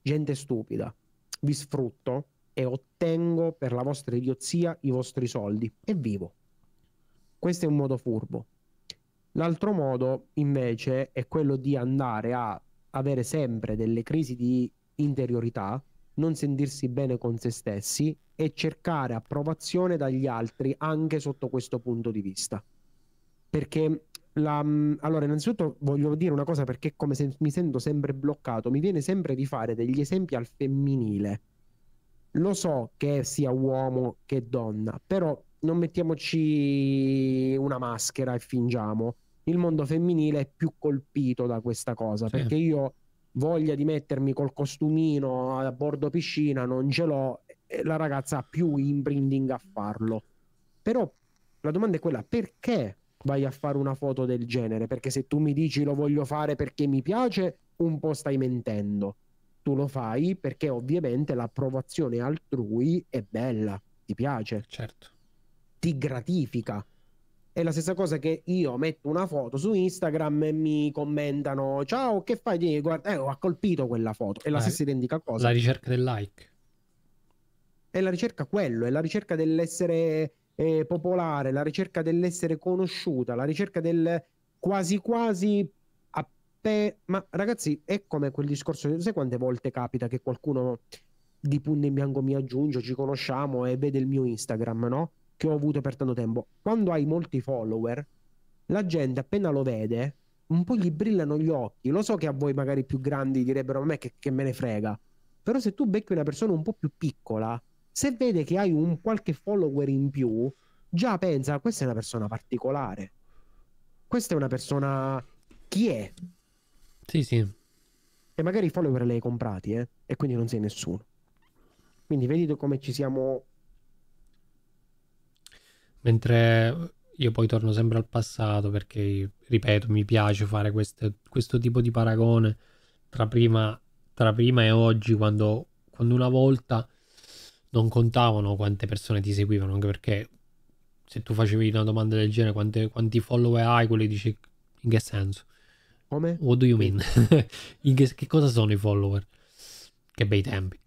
Speaker 2: gente stupida, vi sfrutto e ottengo per la vostra idiozia i vostri soldi e vivo. Questo è un modo furbo. L'altro modo invece è quello di andare a avere sempre delle crisi di interiorità, non sentirsi bene con se stessi e cercare approvazione dagli altri anche sotto questo punto di vista. Perché la, mm, allora, innanzitutto voglio dire una cosa perché come se mi sento sempre bloccato, mi viene sempre di fare degli esempi al femminile. Lo so che sia uomo che donna, però non mettiamoci una maschera e fingiamo. Il mondo femminile è più colpito da questa cosa, sì. perché io voglia di mettermi col costumino a bordo piscina non ce l'ho e la ragazza ha più imprinting a farlo. Però la domanda è quella, perché vai a fare una foto del genere? Perché se tu mi dici lo voglio fare perché mi piace, un po' stai mentendo. Tu lo fai perché ovviamente l'approvazione altrui è bella, ti piace.
Speaker 1: Certo.
Speaker 2: Ti gratifica. È la stessa cosa che io metto una foto su Instagram e mi commentano ciao che fai? Guarda, eh, ho colpito quella foto. È la eh, stessa identica cosa.
Speaker 1: La ricerca del like.
Speaker 2: È la ricerca quello, è la ricerca dell'essere eh, popolare, la ricerca dell'essere conosciuta, la ricerca del quasi quasi appe... Ma ragazzi, è come quel discorso, sai quante volte capita che qualcuno di punto in bianco mi aggiunge, ci conosciamo e vede il mio Instagram, no? che ho avuto per tanto tempo. Quando hai molti follower, la gente appena lo vede, un po' gli brillano gli occhi. Lo so che a voi magari più grandi direbbero a me che, che me ne frega. Però se tu becchi una persona un po' più piccola, se vede che hai un qualche follower in più, già pensa, questa è una persona particolare. Questa è una persona... Chi è?
Speaker 1: Sì, sì.
Speaker 2: E magari i follower li hai comprati, eh? E quindi non sei nessuno. Quindi vedi come ci siamo
Speaker 1: Mentre io poi torno sempre al passato perché, ripeto, mi piace fare queste, questo tipo di paragone tra prima, tra prima e oggi, quando, quando, una volta non contavano quante persone ti seguivano, anche perché se tu facevi una domanda del genere, quante, quanti follower hai, quelli dici in che senso?
Speaker 2: Come?
Speaker 1: What do you mean? <laughs> che, che cosa sono i follower? Che bei tempi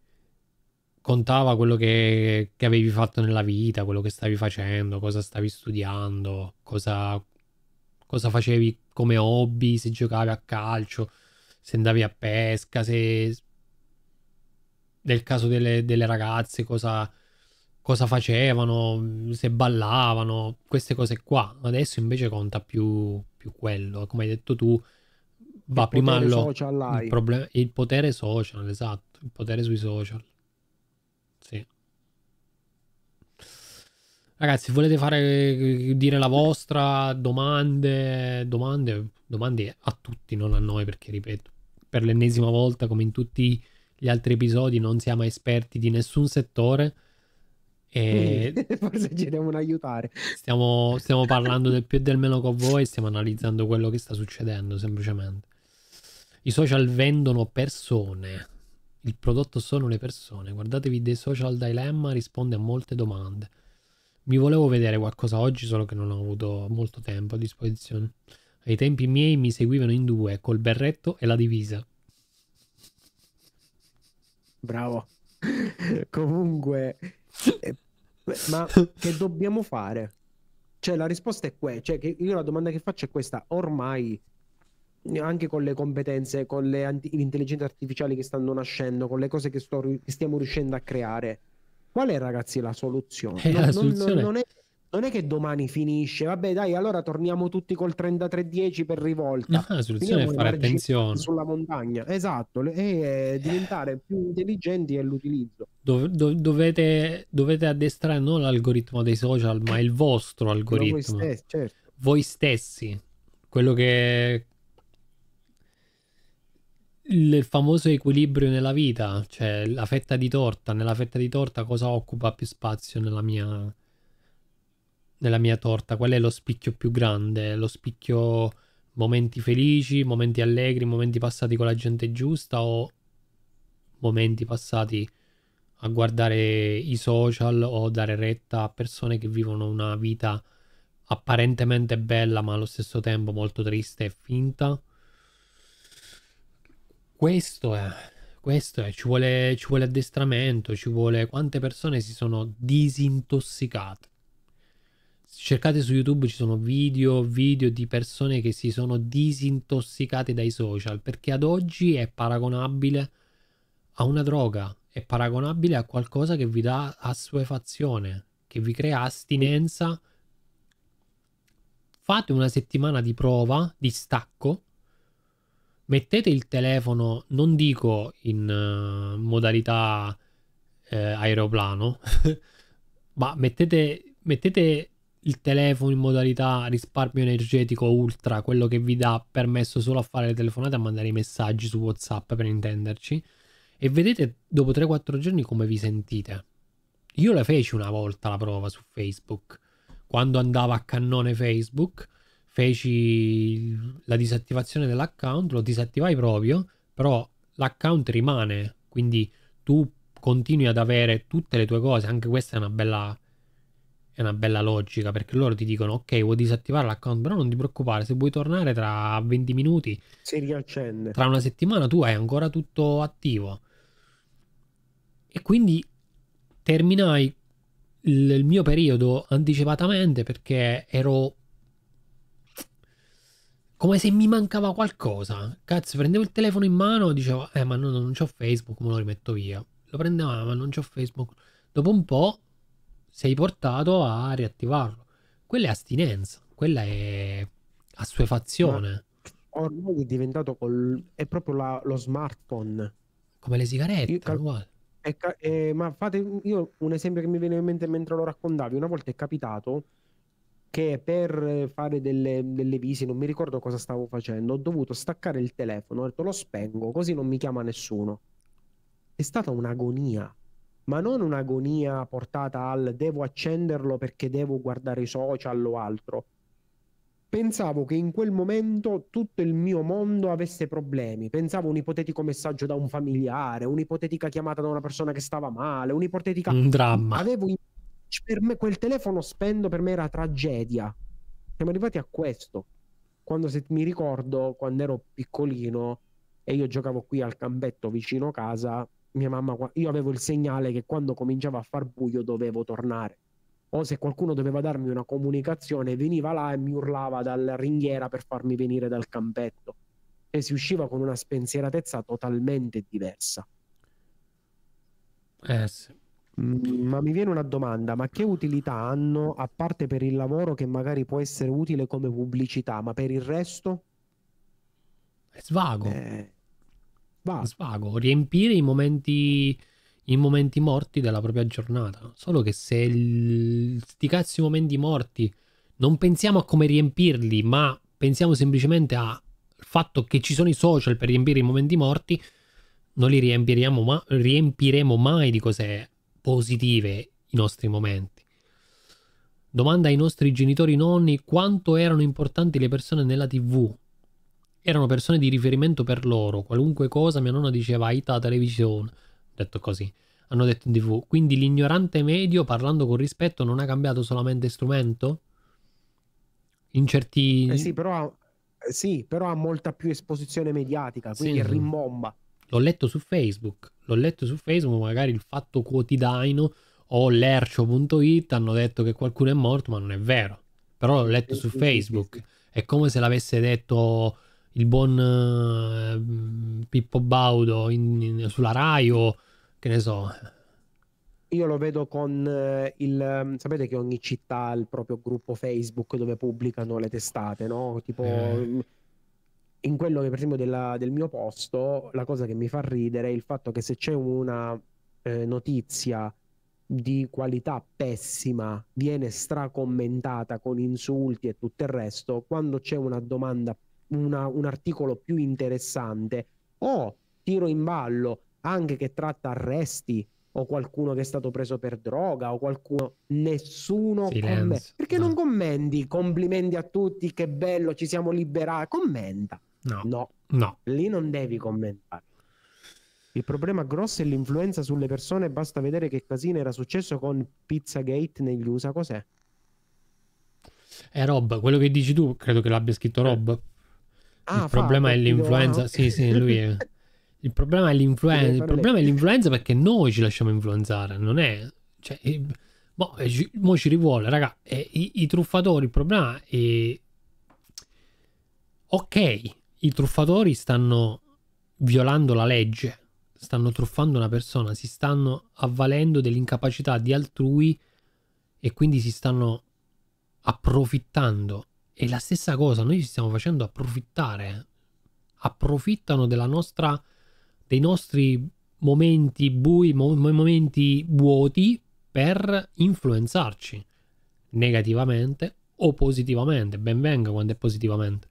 Speaker 1: contava quello che, che, avevi fatto nella vita, quello che stavi facendo, cosa stavi studiando, cosa, cosa facevi come hobby, se giocavi a calcio, se andavi a pesca, se nel caso delle, delle ragazze cosa, cosa facevano, se ballavano, queste cose qua. Adesso invece conta più, più quello, come hai detto tu, va il prima allo, il, problem- il potere social, esatto, il potere sui social. Sì. Ragazzi, volete fare dire la vostra domande, domande, domande a tutti, non a noi, perché ripeto, per l'ennesima volta, come in tutti gli altri episodi, non siamo esperti di nessun settore.
Speaker 2: E <laughs> Forse ci devono aiutare.
Speaker 1: Stiamo, stiamo parlando del più e del meno con voi, stiamo analizzando quello che sta succedendo, semplicemente. I social vendono persone. Il prodotto sono le persone. Guardatevi The Social Dilemma, risponde a molte domande. Mi volevo vedere qualcosa oggi, solo che non ho avuto molto tempo a disposizione. Ai tempi miei mi seguivano in due, col berretto e la divisa.
Speaker 2: Bravo. <laughs> Comunque, eh, ma che dobbiamo fare? Cioè, la risposta è questa. Cioè, io la domanda che faccio è questa. Ormai anche con le competenze, con le anti- intelligenze artificiali che stanno nascendo, con le cose che, sto, che, stiamo riuscendo a creare. Qual è, ragazzi, la soluzione?
Speaker 1: Eh, non, la soluzione...
Speaker 2: Non, non, è, non è che domani finisce, vabbè dai, allora torniamo tutti col 3310 per rivolta.
Speaker 1: No, la soluzione è fare attenzione.
Speaker 2: Sulla montagna, esatto, e diventare più intelligenti nell'utilizzo.
Speaker 1: Dov- dov- dovete, dovete, addestrare non l'algoritmo dei social, ma il vostro algoritmo. Voi stessi, certo. voi stessi. Quello che... Il famoso equilibrio nella vita, cioè la fetta di torta. Nella fetta di torta cosa occupa più spazio nella mia nella mia torta? Qual è lo spicchio più grande? Lo spicchio momenti felici, momenti allegri, momenti passati con la gente giusta o momenti passati a guardare i social o dare retta a persone che vivono una vita apparentemente bella ma allo stesso tempo molto triste e finta? Questo è, questo è, ci vuole, ci vuole addestramento, ci vuole quante persone si sono disintossicate cercate su YouTube ci sono video, video di persone che si sono disintossicate dai social perché ad oggi è paragonabile a una droga, è paragonabile a qualcosa che vi dà assuefazione, che vi crea astinenza. Fate una settimana di prova, di stacco, mettete il telefono, non dico in uh, modalità eh, aeroplano, <laughs> ma mettete, mettete il telefono in modalità risparmio energetico ultra, quello che vi dà permesso solo a fare le telefonate a mandare i messaggi su WhatsApp per intenderci. E vedete dopo 3-4 giorni come vi sentite. Io la feci una volta la prova su Facebook. Quando andava a cannone Facebook, feci la disattivazione dell'account, lo disattivai proprio, però l'account rimane, quindi tu continui ad avere tutte le tue cose, anche questa è una bella è una bella logica perché loro ti dicono ok vuoi disattivare l'account però non ti preoccupare se vuoi tornare tra 20 minuti
Speaker 2: si riaccende.
Speaker 1: tra una settimana tu hai ancora tutto attivo. E quindi terminai il, il mio periodo anticipatamente perché ero come se mi mancava qualcosa. Cazzo prendevo il telefono in mano e dicevo eh ma no, non c'ho Facebook me lo rimetto via. Lo prendevo ma non c'ho Facebook. Dopo un po' sei portato a riattivarlo. Quella è astinenza, quella è assuefazione.
Speaker 2: Ma ormai è diventato col... è proprio la, lo smartphone.
Speaker 1: Come le sigarette, cal...
Speaker 2: è, eh, ma fate io un esempio che mi viene in mente mentre lo raccontavi. Una volta è capitato che per fare delle, delle visite, non mi ricordo cosa stavo facendo, ho dovuto staccare il telefono, ho detto lo spengo, così non mi chiama nessuno. È stata un'agonia ma non un'agonia portata al devo accenderlo perché devo guardare i social o altro. Pensavo che in quel momento tutto il mio mondo avesse problemi. Pensavo un ipotetico messaggio da un familiare, un'ipotetica chiamata da una persona che stava male, un'ipotetica...
Speaker 1: Un dramma.
Speaker 2: Avevo... Per me, quel telefono spendo per me era tragedia. Siamo arrivati a questo. Quando se mi ricordo, quando ero piccolino e io giocavo qui al campetto vicino casa, mia mamma, io avevo il segnale che quando cominciava a far buio dovevo tornare. O se qualcuno doveva darmi una comunicazione, veniva là e mi urlava dalla ringhiera per farmi venire dal campetto. E si usciva con una spensieratezza totalmente diversa.
Speaker 1: Eh sì.
Speaker 2: Mm, ma mi viene una domanda, ma che utilità hanno, a parte per il lavoro che magari può essere utile come pubblicità, ma per il resto?
Speaker 1: È svago. Eh, Va. Svago, riempire i momenti, i momenti morti della propria giornata. Solo che se sti cazzi momenti morti non pensiamo a come riempirli, ma pensiamo semplicemente al fatto che ci sono i social per riempire i momenti morti, non li riempiremo, ma, riempiremo mai di cose positive i nostri momenti. Domanda ai nostri genitori nonni quanto erano importanti le persone nella TV erano persone di riferimento per loro, qualunque cosa mia nonna diceva Ita televisione, detto così, hanno detto in tv, quindi l'ignorante medio parlando con rispetto non ha cambiato solamente strumento? In certi...
Speaker 2: Eh sì, però ha, eh sì, però ha molta più esposizione mediatica, quindi sì, rimbomba.
Speaker 1: L'ho letto su Facebook, l'ho letto su Facebook, magari il Fatto Quotidiano o l'Ercio.it hanno detto che qualcuno è morto, ma non è vero. Però l'ho letto su Facebook. È come se l'avesse detto il buon uh, Pippo Baudo in, in, sulla Rai o che ne so.
Speaker 2: io lo vedo con eh, il... Sapete che ogni città ha il proprio gruppo Facebook dove pubblicano le testate, no? Tipo...
Speaker 1: Eh.
Speaker 2: In quello che per esempio della- del mio posto, la cosa che mi fa ridere è il fatto che se c'è una eh, notizia di qualità pessima viene stracommentata con insulti e tutto il resto, quando c'è una domanda, una- un articolo più interessante, o tiro in ballo anche che tratta arresti o qualcuno che è stato preso per droga o qualcuno, nessuno commenta. Perché
Speaker 1: no.
Speaker 2: non commenti? Complimenti a tutti, che bello, ci siamo liberati. Commenta.
Speaker 1: No,
Speaker 2: No,
Speaker 1: no.
Speaker 2: lì non devi commentare. Il problema grosso è l'influenza sulle persone. Basta vedere che casino era successo con Pizzagate negli USA. Cos'è?
Speaker 1: È Rob, quello che dici tu, credo che l'abbia scritto Rob.
Speaker 2: Ah,
Speaker 1: il problema
Speaker 2: fa-
Speaker 1: è l'influenza.
Speaker 2: ah,
Speaker 1: Sì, sì, lui è. Il problema è l'influenza. Il problema è l'influenza perché noi ci lasciamo influenzare, non è. Cioè, mo, eh, ci- mo ci rivuole, raga. eh, i, i truffatori, il problema è. Ok, i truffatori stanno violando la legge, stanno truffando una persona, si stanno avvalendo dell'incapacità di altrui e quindi si stanno approfittando. È la stessa cosa, noi ci stiamo facendo approfittare. Approfittano della nostra, dei nostri momenti bui, mo- momenti vuoti per influenzarci negativamente o positivamente. Ben venga quando è positivamente.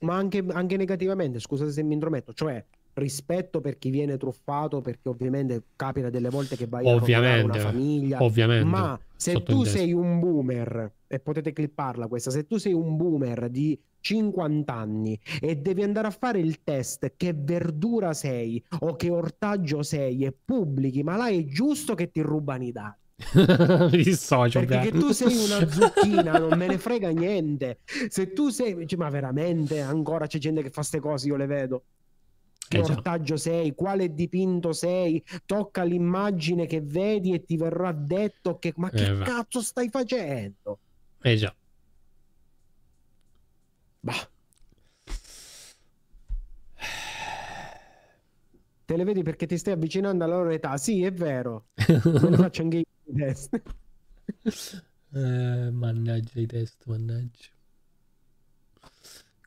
Speaker 2: ma anche, anche negativamente, scusate se mi intrometto, cioè rispetto per chi viene truffato, perché ovviamente capita delle volte che vai a
Speaker 1: Ovviamente,
Speaker 2: una famiglia,
Speaker 1: ovviamente.
Speaker 2: ma se tu sei un boomer, e potete clipparla questa, se tu sei un boomer di 50 anni e devi andare a fare il test che verdura sei o che ortaggio sei e pubblichi, ma là è giusto che ti rubano i dati. <laughs>
Speaker 1: Dissocio.
Speaker 2: Perché tu sei una <laughs> zucchina non me ne frega niente. Se tu sei, dici, ma veramente ancora c'è gente che fa queste cose, io le vedo. Che
Speaker 1: Eh
Speaker 2: ortaggio sei, quale dipinto sei, tocca l'immagine che vedi e ti verrà detto che ma che
Speaker 1: Eh,
Speaker 2: cazzo stai facendo?
Speaker 1: Eh già.
Speaker 2: Bah. Te le vedi perché ti stai avvicinando alla loro età? Sì, è vero. Me ne <laughs> faccio anche io i test.
Speaker 1: Eh, mannaggia i test, mannaggia.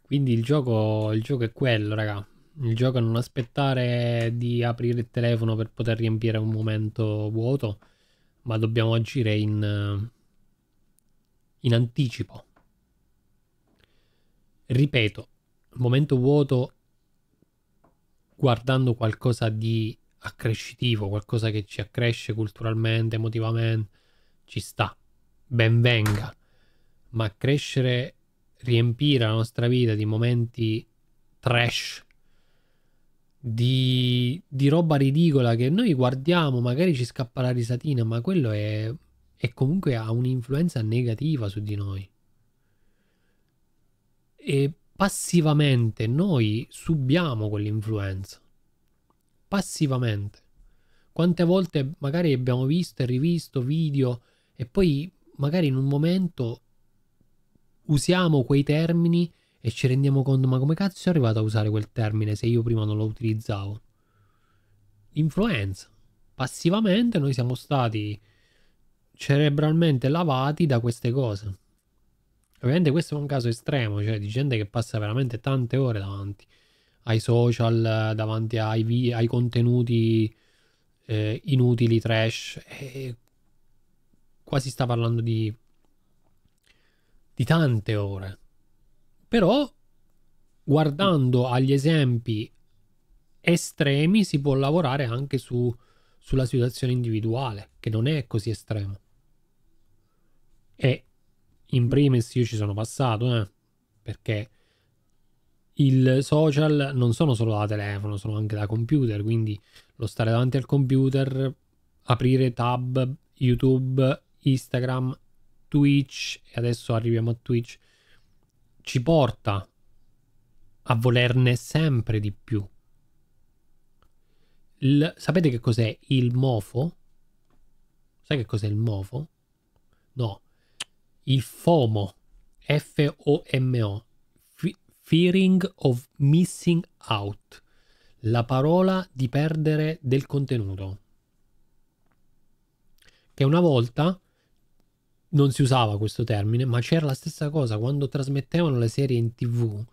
Speaker 1: Quindi il gioco, il gioco è quello, raga. Il gioco è non aspettare di aprire il telefono per poter riempire un momento vuoto, ma dobbiamo agire in, eh, in anticipo. Ripeto, momento vuoto guardando qualcosa di accrescitivo, qualcosa che ci accresce culturalmente, emotivamente, ci sta, ben venga, ma crescere, riempire la nostra vita di momenti trash, di, di roba ridicola che noi guardiamo, magari ci scappa la risatina, ma quello è, è comunque ha un'influenza negativa su di noi. E passivamente noi subiamo quell'influenza. Passivamente. Quante volte magari abbiamo visto e rivisto video e poi magari in un momento usiamo quei termini e ci rendiamo conto ma come cazzo sono arrivato a usare quel termine se io prima non lo utilizzavo? Influenza. Passivamente noi siamo stati cerebralmente lavati da queste cose. Ovviamente questo è un caso estremo, cioè di gente che passa veramente tante ore davanti ai social, davanti ai, ai contenuti eh, inutili, trash. E qua si sta parlando di, di tante ore. Però, guardando agli esempi estremi, si può lavorare anche su, sulla situazione individuale, che non è così estrema. E in primis io ci sono passato, eh, perché il social non sono solo da telefono, sono anche da computer, quindi lo stare davanti al computer, aprire tab, YouTube, Instagram, Twitch, e adesso arriviamo a Twitch, ci porta a volerne sempre di più. Il- sapete che cos'è il mofo? Sai che cos'è il mofo? No, il FOMO, F-O-M-O, Fe- Fearing of Missing Out, la parola di perdere del contenuto. che una volta non si usava questo termine, ma c'era la stessa cosa quando trasmettevano le serie in tv,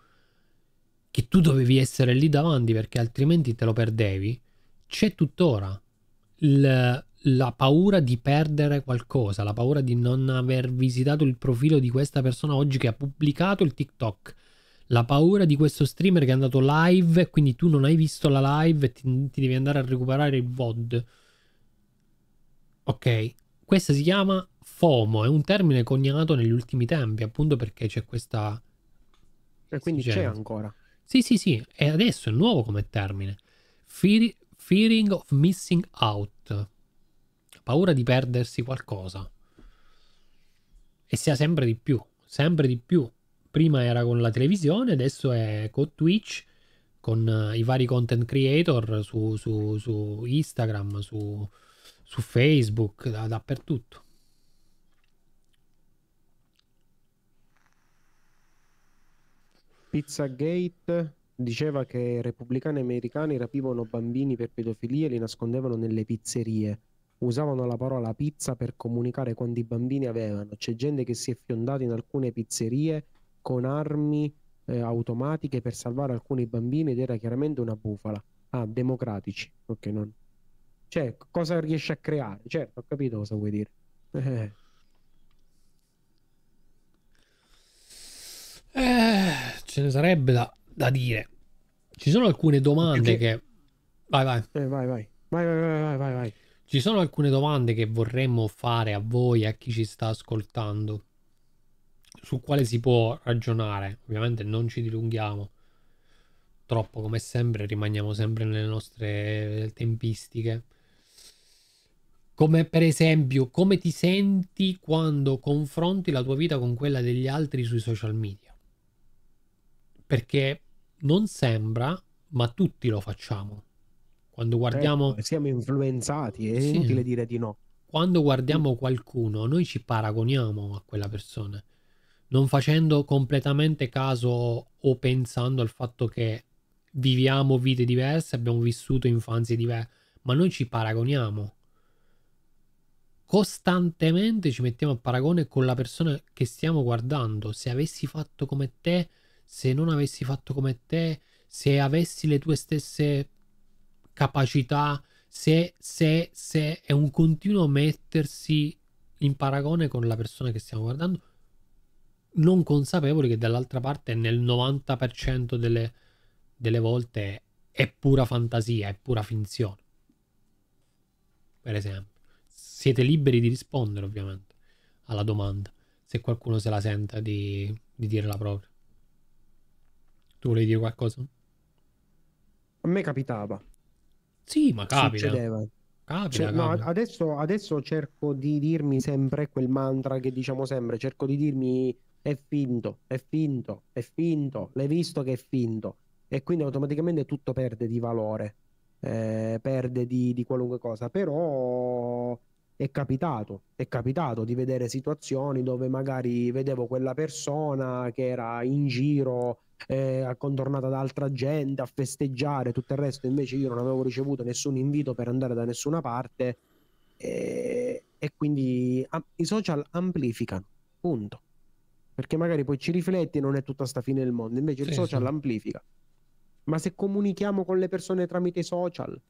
Speaker 1: che tu dovevi essere lì davanti perché altrimenti te lo perdevi, c'è tuttora il, la paura di perdere qualcosa, la paura di non aver visitato il profilo di questa persona oggi che ha pubblicato il TikTok, la paura di questo streamer che è andato live e quindi tu non hai visto la live e ti, ti devi andare a recuperare il VOD. Ok, questa si chiama FOMO, è un termine coniato negli ultimi tempi, appunto perché c'è questa...
Speaker 2: E quindi c'è ancora.
Speaker 1: Sì, sì, sì, e adesso è nuovo come termine. Fear, fearing of missing out. Paura di perdersi qualcosa. E sia sempre di più, sempre di più. Prima era con la televisione, adesso è con Twitch, con uh, i vari content creator su, su, su Instagram, su, su Facebook, da, dappertutto.
Speaker 2: Pizzagate diceva che repubblicani americani rapivano bambini per pedofilia e li nascondevano nelle pizzerie. Usavano la parola pizza per comunicare quanti bambini avevano. C'è gente che si è fiondata in alcune pizzerie con armi eh, automatiche per salvare alcuni bambini ed era chiaramente una bufala. Ah, democratici. Ok, non. Cioè, cosa riesce a creare? Certo, ho capito cosa vuoi dire. <laughs> Eh.
Speaker 1: Ce ne sarebbe da, da, dire. Ci sono alcune domande che... Vai, vai.
Speaker 2: Eh, vai, vai. Vai, vai, vai, vai, vai.
Speaker 1: Ci sono alcune domande che vorremmo fare a voi, a chi ci sta ascoltando, su quale si può ragionare. Ovviamente non ci dilunghiamo troppo, come sempre, rimaniamo sempre nelle nostre tempistiche. Come per esempio, come ti senti quando confronti la tua vita con quella degli altri sui social media? Perché non sembra, ma tutti lo facciamo. Quando guardiamo...
Speaker 2: Eh, siamo influenzati, è sì. inutile dire di no.
Speaker 1: Quando guardiamo qualcuno, noi ci paragoniamo a quella persona, non facendo completamente caso o pensando al fatto che viviamo vite diverse, abbiamo vissuto infanzie diverse, ma noi ci paragoniamo. Costantemente ci mettiamo a paragone con la persona che stiamo guardando. Se avessi fatto come te, se non avessi fatto come te, se avessi le tue stesse capacità, se, se, se è un continuo mettersi in paragone con la persona che stiamo guardando, non consapevoli che dall'altra parte nel 90% delle, delle volte è pura fantasia, è pura finzione. Per esempio, siete liberi di rispondere ovviamente alla domanda, se qualcuno se la senta di, di dire la propria. Tu volevi dire qualcosa?
Speaker 2: A me capitava.
Speaker 1: Sì, ma capita.
Speaker 2: Succedeva.
Speaker 1: Capita,
Speaker 2: cioè,
Speaker 1: capita.
Speaker 2: No, adesso, adesso cerco di dirmi sempre quel mantra che diciamo sempre, cerco di dirmi è finto, è finto, è finto, l'hai visto che è finto e quindi automaticamente tutto perde di valore, eh, perde di, di, qualunque cosa, però è capitato, è capitato di vedere situazioni dove magari vedevo quella persona che era in giro eh, contornata da altra gente a festeggiare, tutto il resto invece io non avevo ricevuto nessun invito per andare da nessuna parte e, e quindi a, i social amplificano, punto. Perché magari poi ci rifletti e non è tutta sta fine del mondo, invece sì, il social sì. amplifica. Ma se comunichiamo con le persone tramite i social,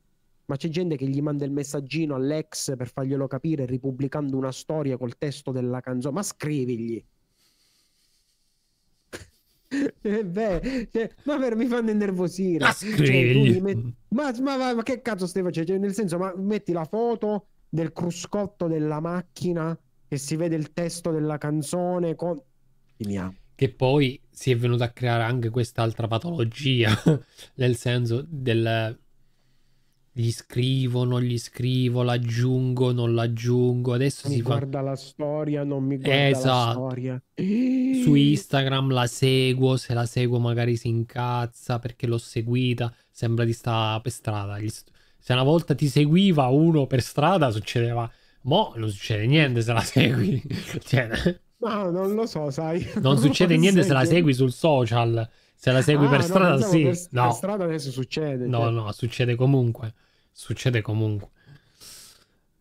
Speaker 2: ma c'è gente che gli manda il messaggino all'ex per farglielo capire ripubblicando una storia col testo della canzone, ma scrivigli eh beh, cioè, ma per, mi fanno innervosire.
Speaker 1: Ma, cioè,
Speaker 2: metti... ma, ma, ma, che cazzo stai facendo? Cioè, nel senso, ma metti la foto del cruscotto della macchina e si vede il testo della canzone. Con...
Speaker 1: Che poi si è venuta a creare anche quest'altra patologia, <laughs> nel senso del gli scrivo, non gli scrivo, l'aggiungo, non l'aggiungo. Adesso
Speaker 2: mi
Speaker 1: si
Speaker 2: guarda
Speaker 1: fa...
Speaker 2: la storia, non mi guarda esatto. la storia.
Speaker 1: Su Instagram la seguo, se la seguo magari si incazza perché l'ho seguita, sembra di stare per strada. Se una volta ti seguiva uno per strada succedeva, mo non succede niente se la segui. <laughs> cioè...
Speaker 2: No, non lo so, sai. <laughs>
Speaker 1: Non succede non niente se la segui sul social. Se la segui ah, per strada, no, sì. Per, no.
Speaker 2: per strada adesso succede.
Speaker 1: No, cioè. no, succede comunque succede comunque.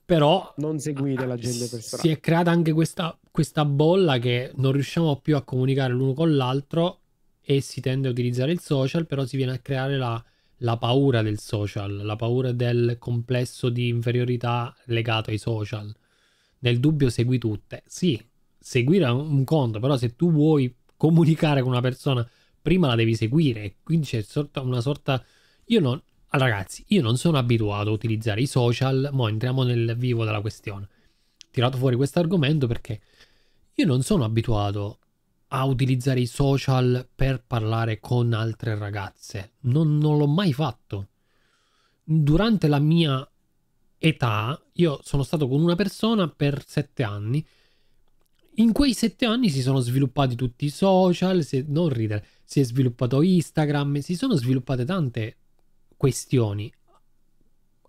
Speaker 1: Però
Speaker 2: non seguite la gente per strada.
Speaker 1: Si è creata anche questa, questa bolla che non riusciamo più a comunicare l'uno con l'altro e si tende a utilizzare il social, però si viene a creare la, la paura del social, la paura del complesso di inferiorità legato ai social. Nel dubbio segui tutte. Sì, seguire è un conto, però se tu vuoi comunicare con una persona, prima la devi seguire. Quindi c'è una sorta... Io non... Ragazzi, io non sono abituato a utilizzare i social, ma entriamo nel vivo della questione. Tirato fuori questo argomento perché io non sono abituato a utilizzare i social per parlare con altre ragazze. Non, non l'ho mai fatto. Durante la mia età, io sono stato con una persona per sette anni. In quei sette anni si sono sviluppati tutti i social, si, non ridere, si è sviluppato Instagram, si sono sviluppate tante questioni.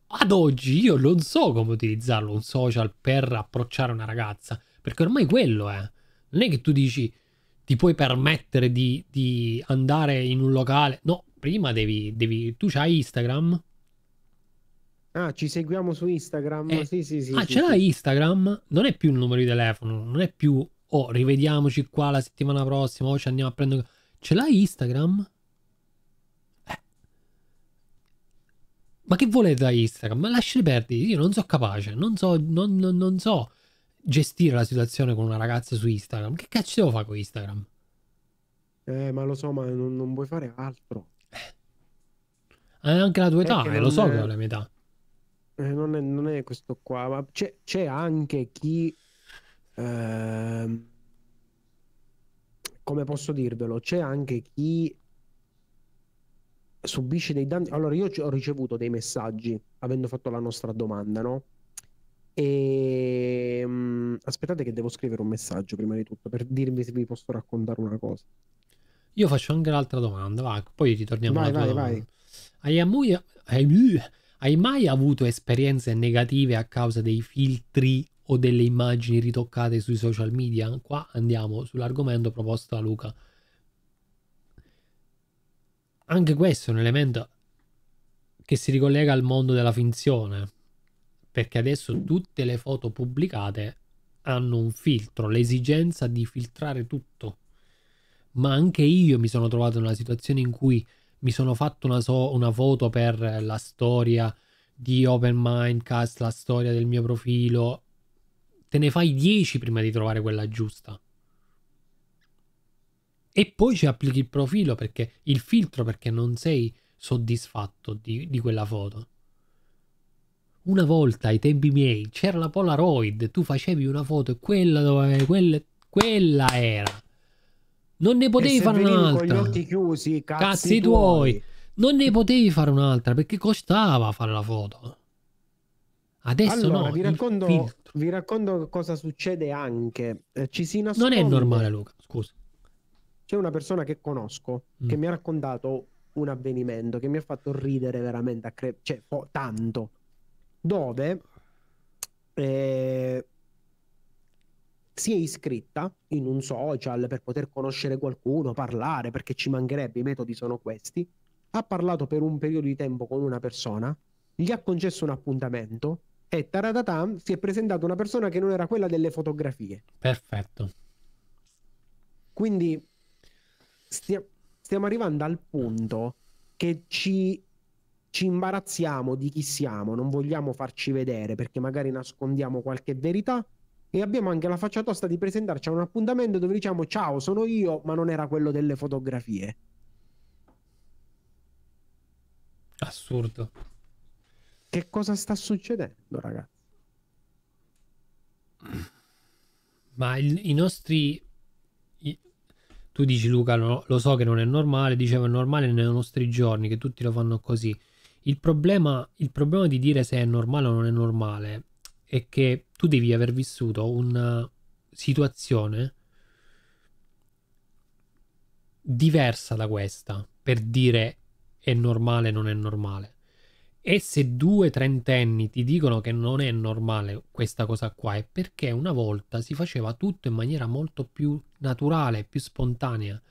Speaker 1: Ad oggi io non so come utilizzarlo un social per approcciare una ragazza, perché ormai quello è. Non è che tu dici ti puoi permettere di, di andare in un locale. No, prima devi, devi tu c'hai Instagram?
Speaker 2: Ah, ci seguiamo su Instagram? Eh, sì, sì, sì.
Speaker 1: Ah,
Speaker 2: sì,
Speaker 1: ce
Speaker 2: sì.
Speaker 1: l'hai Instagram? Non è più il numero di telefono, non è più, oh, rivediamoci qua la settimana prossima, o ci andiamo a prendere... Ce l'hai Instagram? Ma che volete da Instagram? Ma lasciali perdere, io non sono capace, non so, non, non, non so gestire la situazione con una ragazza su Instagram. Che cazzo devo fare con Instagram?
Speaker 2: Eh, ma lo so, ma non, non vuoi fare altro.
Speaker 1: È anche la tua età, eh, lo so è... che ho la mia età.
Speaker 2: Eh, non, è, non, è, questo qua, ma c'è, c'è anche chi... Eh, come posso dirvelo? C'è anche chi subisce dei danni. Allora, io ho ricevuto dei messaggi avendo fatto la nostra domanda, no? E um, aspettate che devo scrivere un messaggio prima di tutto per dirvi se vi posso raccontare una cosa.
Speaker 1: Io faccio anche l'altra domanda, va, poi ritorniamo
Speaker 2: vai, vai, vai.
Speaker 1: Hai, mai, hai, hai mai avuto esperienze negative a causa dei filtri o delle immagini ritoccate sui social media? Qua andiamo sull'argomento proposto da Luca. Anche questo è un elemento che si ricollega al mondo della finzione perché adesso tutte le foto pubblicate hanno un filtro, l'esigenza di filtrare tutto. Ma anche io mi sono trovato in una situazione in cui mi sono fatto una, so- una foto per la storia di Open Mindcast, la storia del mio profilo. Te ne fai 10 prima di trovare quella giusta. E poi ci applichi il profilo perché il filtro perché non sei soddisfatto di, di quella foto. Una volta ai tempi miei c'era la Polaroid, tu facevi una foto e quella dove quella, quella era. Non ne potevi fare un'altra.
Speaker 2: Con gli occhi chiusi, cazzi,
Speaker 1: cazzi tuoi. tuoi. Non ne potevi fare un'altra perché costava fare la foto. Adesso allora, no.
Speaker 2: Vi racconto, vi racconto, cosa succede anche. Eh, ci si nasconde.
Speaker 1: Non è normale, Luca. Scusa.
Speaker 2: C'è una persona che conosco mm. che mi ha raccontato un avvenimento che mi ha fatto ridere veramente, a cre- cioè po- tanto dove eh, si è iscritta in un social per poter conoscere qualcuno, parlare, perché ci mancherebbe, i metodi sono questi, ha parlato per un periodo di tempo con una persona, gli ha concesso un appuntamento e taradatam si è presentata una persona che non era quella delle fotografie.
Speaker 1: Perfetto.
Speaker 2: Quindi stia- stiamo arrivando al punto che ci ci imbarazziamo di chi siamo, non vogliamo farci vedere perché magari nascondiamo qualche verità e abbiamo anche la faccia tosta di presentarci a un appuntamento dove diciamo ciao, sono io, ma non era quello delle fotografie.
Speaker 1: Assurdo.
Speaker 2: Che cosa sta succedendo, ragazzi?
Speaker 1: Ma il, i nostri i, tu dici Luca, no, lo so che non è normale, dicevo è normale nei nostri giorni, che tutti lo fanno così. Il problema, il problema di dire se è normale o non è normale è che tu devi aver vissuto una situazione diversa da questa per dire è normale o non è normale. E se due trentenni ti dicono che non è normale questa cosa qua, è perché una volta si faceva tutto in maniera molto più naturale, più spontanea.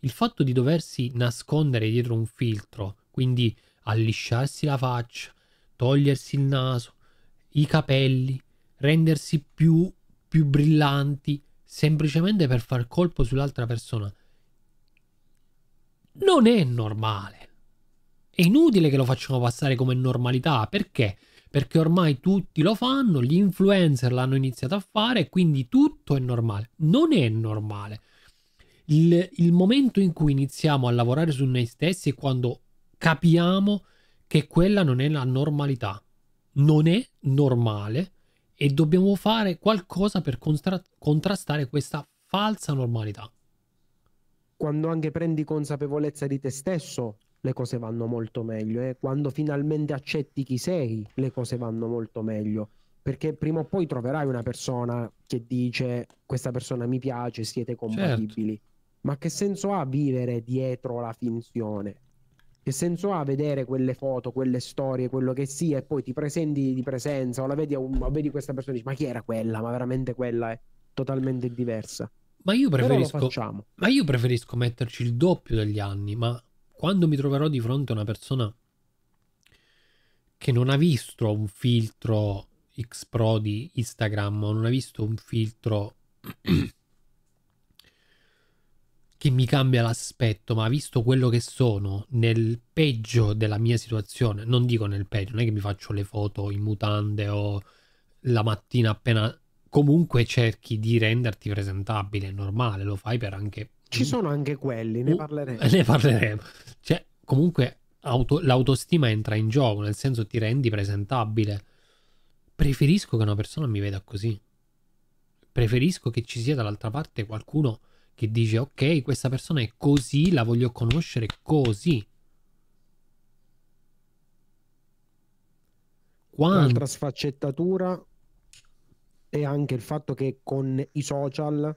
Speaker 1: Il fatto di doversi nascondere dietro un filtro, quindi allisciarsi la faccia, togliersi il naso, i capelli, rendersi più, più brillanti, semplicemente per far colpo sull'altra persona. Non è normale. È inutile che lo facciamo passare come normalità. Perché? Perché ormai tutti lo fanno, gli influencer l'hanno iniziato a fare, quindi tutto è normale. Non è normale. Il, il momento in cui iniziamo a lavorare su noi stessi è quando capiamo che quella non è la normalità. Non è normale e dobbiamo fare qualcosa per constra- contrastare questa falsa normalità.
Speaker 2: Quando anche prendi consapevolezza di te stesso, le cose vanno molto meglio. Eh? Quando finalmente accetti chi sei, le cose vanno molto meglio. Perché prima o poi troverai una persona che dice questa persona mi piace, siete compatibili. Certo. Ma che senso ha vivere dietro la finzione? Che senso ha vedere quelle foto, quelle storie, quello che sia, e poi ti presenti di presenza o la vedi, un, vedi questa persona e dici ma chi era quella? Ma veramente quella è totalmente diversa.
Speaker 1: Ma io preferisco, ma io preferisco metterci il doppio degli anni, ma quando mi troverò di fronte a una persona che non ha visto un filtro X Pro di Instagram o non ha visto un filtro <clears throat> che mi cambia l'aspetto, ma ha visto quello che sono nel peggio della mia situazione, non dico nel peggio, non è che mi faccio le foto in mutande o la mattina appena comunque cerchi di renderti presentabile, è normale, lo fai per anche
Speaker 2: ci sono anche quelli, ne parleremo.
Speaker 1: Ne parleremo. Cioè, comunque auto, l'autostima entra in gioco, nel senso ti rendi presentabile. Preferisco che una persona mi veda così. Preferisco che ci sia dall'altra parte qualcuno che dice ok, questa persona è così, la voglio conoscere così.
Speaker 2: Quando... Un'altra sfaccettatura è anche il fatto che con i social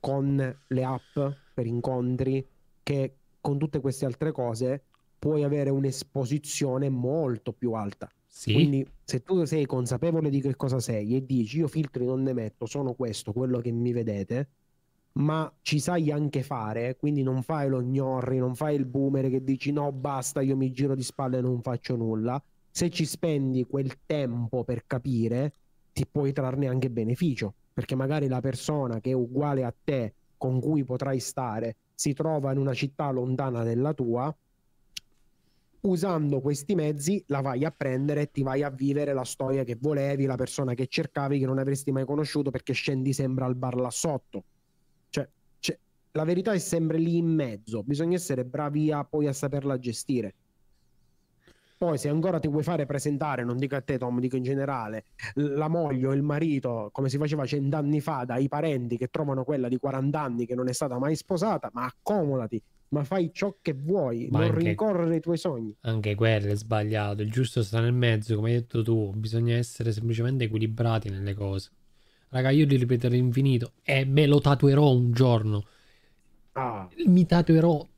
Speaker 2: con le app per incontri che con tutte queste altre cose puoi avere un'esposizione molto più alta. Sì. Quindi se tu sei consapevole di che cosa sei e dici io filtri non ne metto, sono questo, quello che mi vedete, ma ci sai anche fare, quindi non fai lo gnorri, non fai il boomer che dici no basta, io mi giro di spalle e non faccio nulla. Se ci spendi quel tempo per capire, ti puoi trarne anche beneficio perché magari la persona che è uguale a te, con cui potrai stare, si trova in una città lontana della tua, usando questi mezzi la vai a prendere e ti vai a vivere la storia che volevi, la persona che cercavi, che non avresti mai conosciuto perché scendi sempre al bar là sotto. Cioè, cioè la verità è sempre lì in mezzo, bisogna essere bravi a poi a saperla gestire. Poi, se ancora ti vuoi fare presentare, non dico a te, Tom, dico in generale, la moglie o il marito, come si faceva cent'anni fa, dai parenti che trovano quella di 40 anni che non è stata mai sposata, ma accomodati, ma fai ciò che vuoi, ma non anche, rincorrere i tuoi sogni.
Speaker 1: Anche quello è sbagliato. Il giusto sta nel mezzo, come hai detto tu. Bisogna essere semplicemente equilibrati nelle cose. Raga, io li ripeterò infinito e me lo tatuerò un giorno. Ah. Mi tatuerò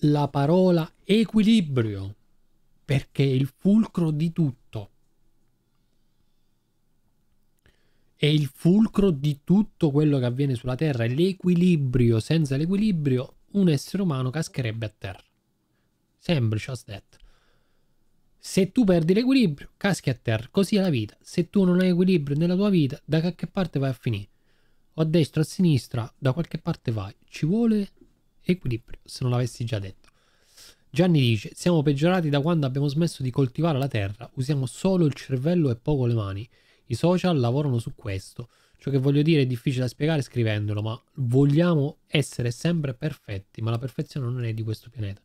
Speaker 1: la parola equilibrio perché è il fulcro di tutto. È il fulcro di tutto quello che avviene sulla Terra. È l'equilibrio. Senza l'equilibrio un essere umano cascherebbe a terra. Semplice as that. Se tu perdi l'equilibrio, caschi a terra. Così è la vita. Se tu non hai equilibrio nella tua vita, da che parte vai a finire? O a destra o a sinistra, da qualche parte vai. Ci vuole equilibrio, se non l'avessi già detto. Gianni dice: Siamo peggiorati da quando abbiamo smesso di coltivare la terra, usiamo solo il cervello e poco le mani. I social lavorano su questo. Ciò che voglio dire è difficile da spiegare scrivendolo, ma vogliamo essere sempre perfetti, ma la perfezione non è di questo pianeta.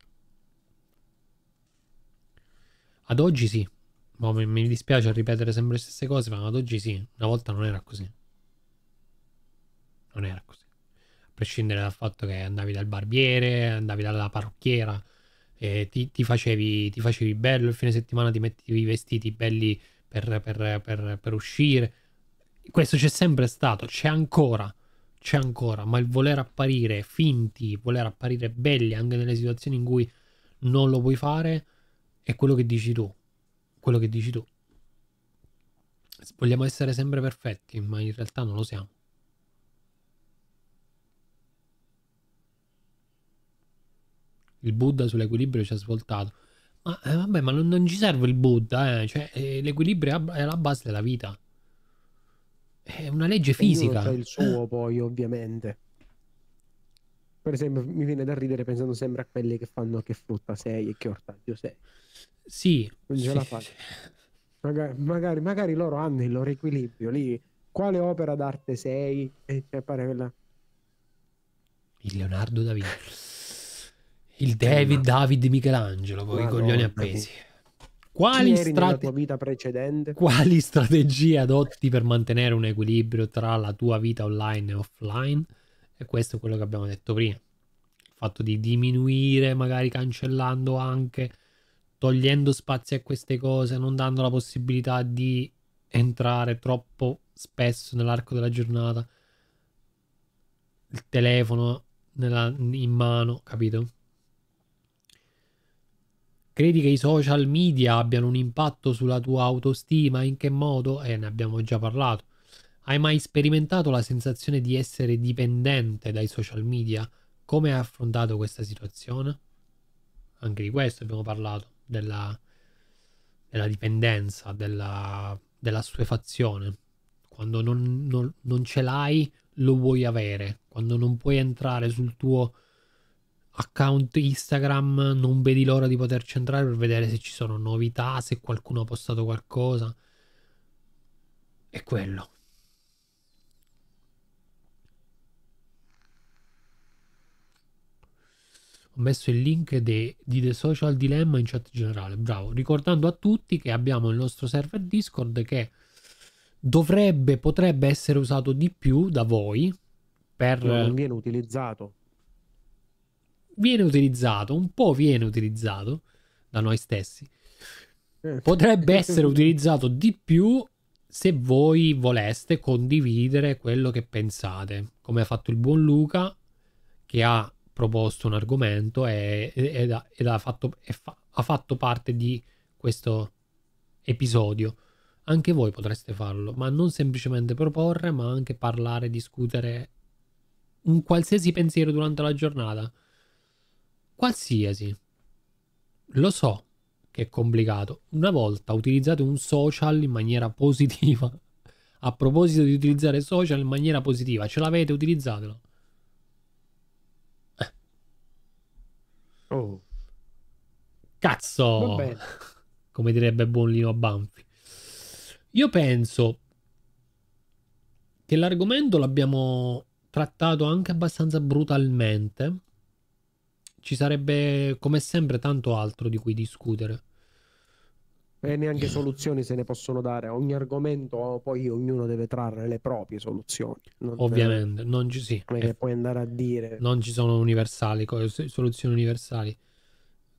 Speaker 1: Ad oggi sì. Ma mi dispiace ripetere sempre le stesse cose, ma ad oggi sì. Una volta non era così. Non era così. A prescindere dal fatto che andavi dal barbiere, andavi dalla parrucchiera eh, ti, ti, facevi, ti, facevi, bello il fine settimana, ti mettevi i vestiti belli per, per, per, per uscire. Questo c'è sempre stato, c'è ancora, c'è ancora, ma il voler apparire finti, voler apparire belli anche nelle situazioni in cui non lo puoi fare, è quello che dici tu. Quello che dici tu. Vogliamo essere sempre perfetti, ma in realtà non lo siamo. Il Buddha sull'equilibrio ci ha svoltato. Ma, eh, vabbè, ma non, non, ci serve il Buddha, eh. cioè, eh, l'equilibrio è la base della vita. È una legge fisica.
Speaker 2: C'è il suo poi, ovviamente. Per esempio, mi viene da ridere pensando sempre a quelli che fanno che frutta sei e che ortaggio sei.
Speaker 1: Sì.
Speaker 2: Non ce
Speaker 1: sì.
Speaker 2: la fanno. Magari, magari, magari, loro hanno il loro equilibrio lì. Quale opera d'arte sei? E cioè, pare quella...
Speaker 1: Il Leonardo da Vinci. Il David, David Michelangelo con i coglioni appesi.
Speaker 2: Quali, strate... vita precedente?
Speaker 1: Quali strategie adotti per mantenere un equilibrio tra la tua vita online e offline? E questo è quello che abbiamo detto prima. Il fatto di diminuire, magari cancellando anche, togliendo spazio a queste cose, non dando la possibilità di entrare troppo spesso nell'arco della giornata. Il telefono nella, in mano, capito? Credi che i social media abbiano un impatto sulla tua autostima? In che modo? Eh, ne abbiamo già parlato. Hai mai sperimentato la sensazione di essere dipendente dai social media? Come hai affrontato questa situazione? Anche di questo abbiamo parlato, della, della dipendenza, della, della assuefazione. Quando non, non, non ce l'hai, lo vuoi avere. Quando non puoi entrare sul tuo account Instagram, non vedi l'ora di poterci entrare per vedere se ci sono novità, se qualcuno ha postato qualcosa. È quello. Ho messo il link de, di The Social Dilemma in chat generale. Bravo. Ricordando a tutti che abbiamo il nostro server Discord che dovrebbe, potrebbe essere usato di più da voi per...
Speaker 2: non viene utilizzato
Speaker 1: viene utilizzato, un po' viene utilizzato da noi stessi. Eh. Potrebbe <laughs> essere utilizzato di più se voi voleste condividere quello che pensate, come ha fatto il buon Luca che ha proposto un argomento e, ed, ha, ed ha, fatto, fa, ha fatto parte di questo episodio. Anche voi potreste farlo, ma non semplicemente proporre, ma anche parlare, discutere un qualsiasi pensiero durante la giornata qualsiasi. Lo so che è complicato. Una volta utilizzate un social in maniera positiva. A proposito di utilizzare social in maniera positiva, ce l'avete? Utilizzatelo.
Speaker 2: Eh. Oh.
Speaker 1: Cazzo! Come direbbe buon Lino Banfi. Io penso che l'argomento l'abbiamo trattato anche abbastanza brutalmente ci sarebbe come sempre tanto altro di cui discutere.
Speaker 2: E neanche soluzioni se ne possono dare. Ogni argomento poi ognuno deve trarre le proprie soluzioni.
Speaker 1: Non Ovviamente, te... non ci sì.
Speaker 2: Non è puoi andare a dire.
Speaker 1: Non ci sono universali, soluzioni universali.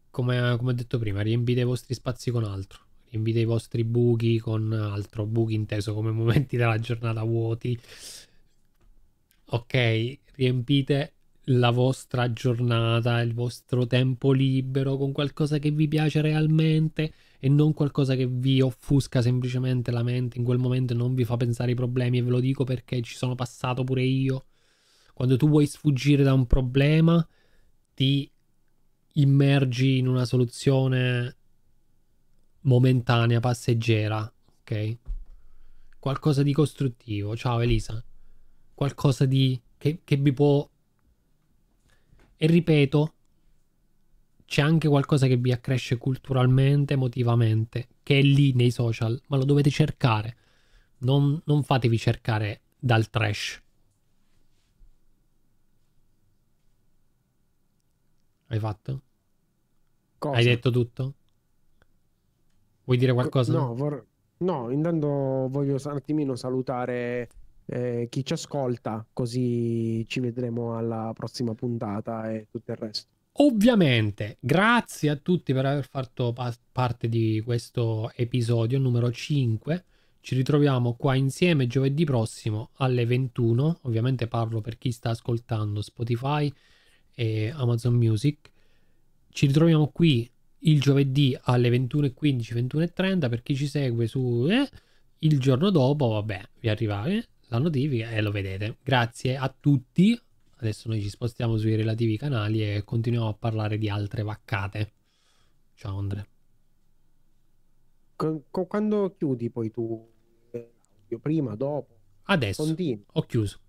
Speaker 1: Come, come ho detto prima, riempite i vostri spazi con altro. Riempite i vostri buchi con altro. Buchi inteso come momenti della giornata vuoti. Ok, riempite la vostra giornata, il vostro tempo libero con qualcosa che vi piace realmente e non qualcosa che vi offusca semplicemente la mente in quel momento non vi fa pensare ai problemi e ve lo dico perché ci sono passato pure io. Quando tu vuoi sfuggire da un problema ti immergi in una soluzione momentanea, passeggera, ok? Qualcosa di costruttivo. Ciao Elisa. Qualcosa di che, che vi può e ripeto, c'è anche qualcosa che vi accresce culturalmente, emotivamente, che è lì nei social, ma lo dovete cercare. Non, non fatevi cercare dal trash. Hai fatto? Cosa? Hai detto tutto? Vuoi dire qualcosa?
Speaker 2: No, vor... no intanto voglio un attimino salutare eh, chi ci ascolta, così ci vedremo alla prossima puntata e tutto il resto.
Speaker 1: Ovviamente, grazie a tutti per aver fatto pa- parte di questo episodio numero 5. Ci ritroviamo qua insieme giovedì prossimo alle 21. Ovviamente parlo per chi sta ascoltando Spotify e Amazon Music. Ci ritroviamo qui il giovedì alle 21.15, 21.30 per chi ci segue su... Eh, il giorno dopo, vabbè, vi arriva... Eh, la notifica e eh, lo vedete. Grazie a tutti. Adesso noi ci spostiamo sui relativi canali e continuiamo a parlare di altre vaccate. Ciao Andre.
Speaker 2: Quando chiudi poi tu? Eh, prima, dopo?
Speaker 1: Adesso.
Speaker 2: Continui.
Speaker 1: Ho chiuso.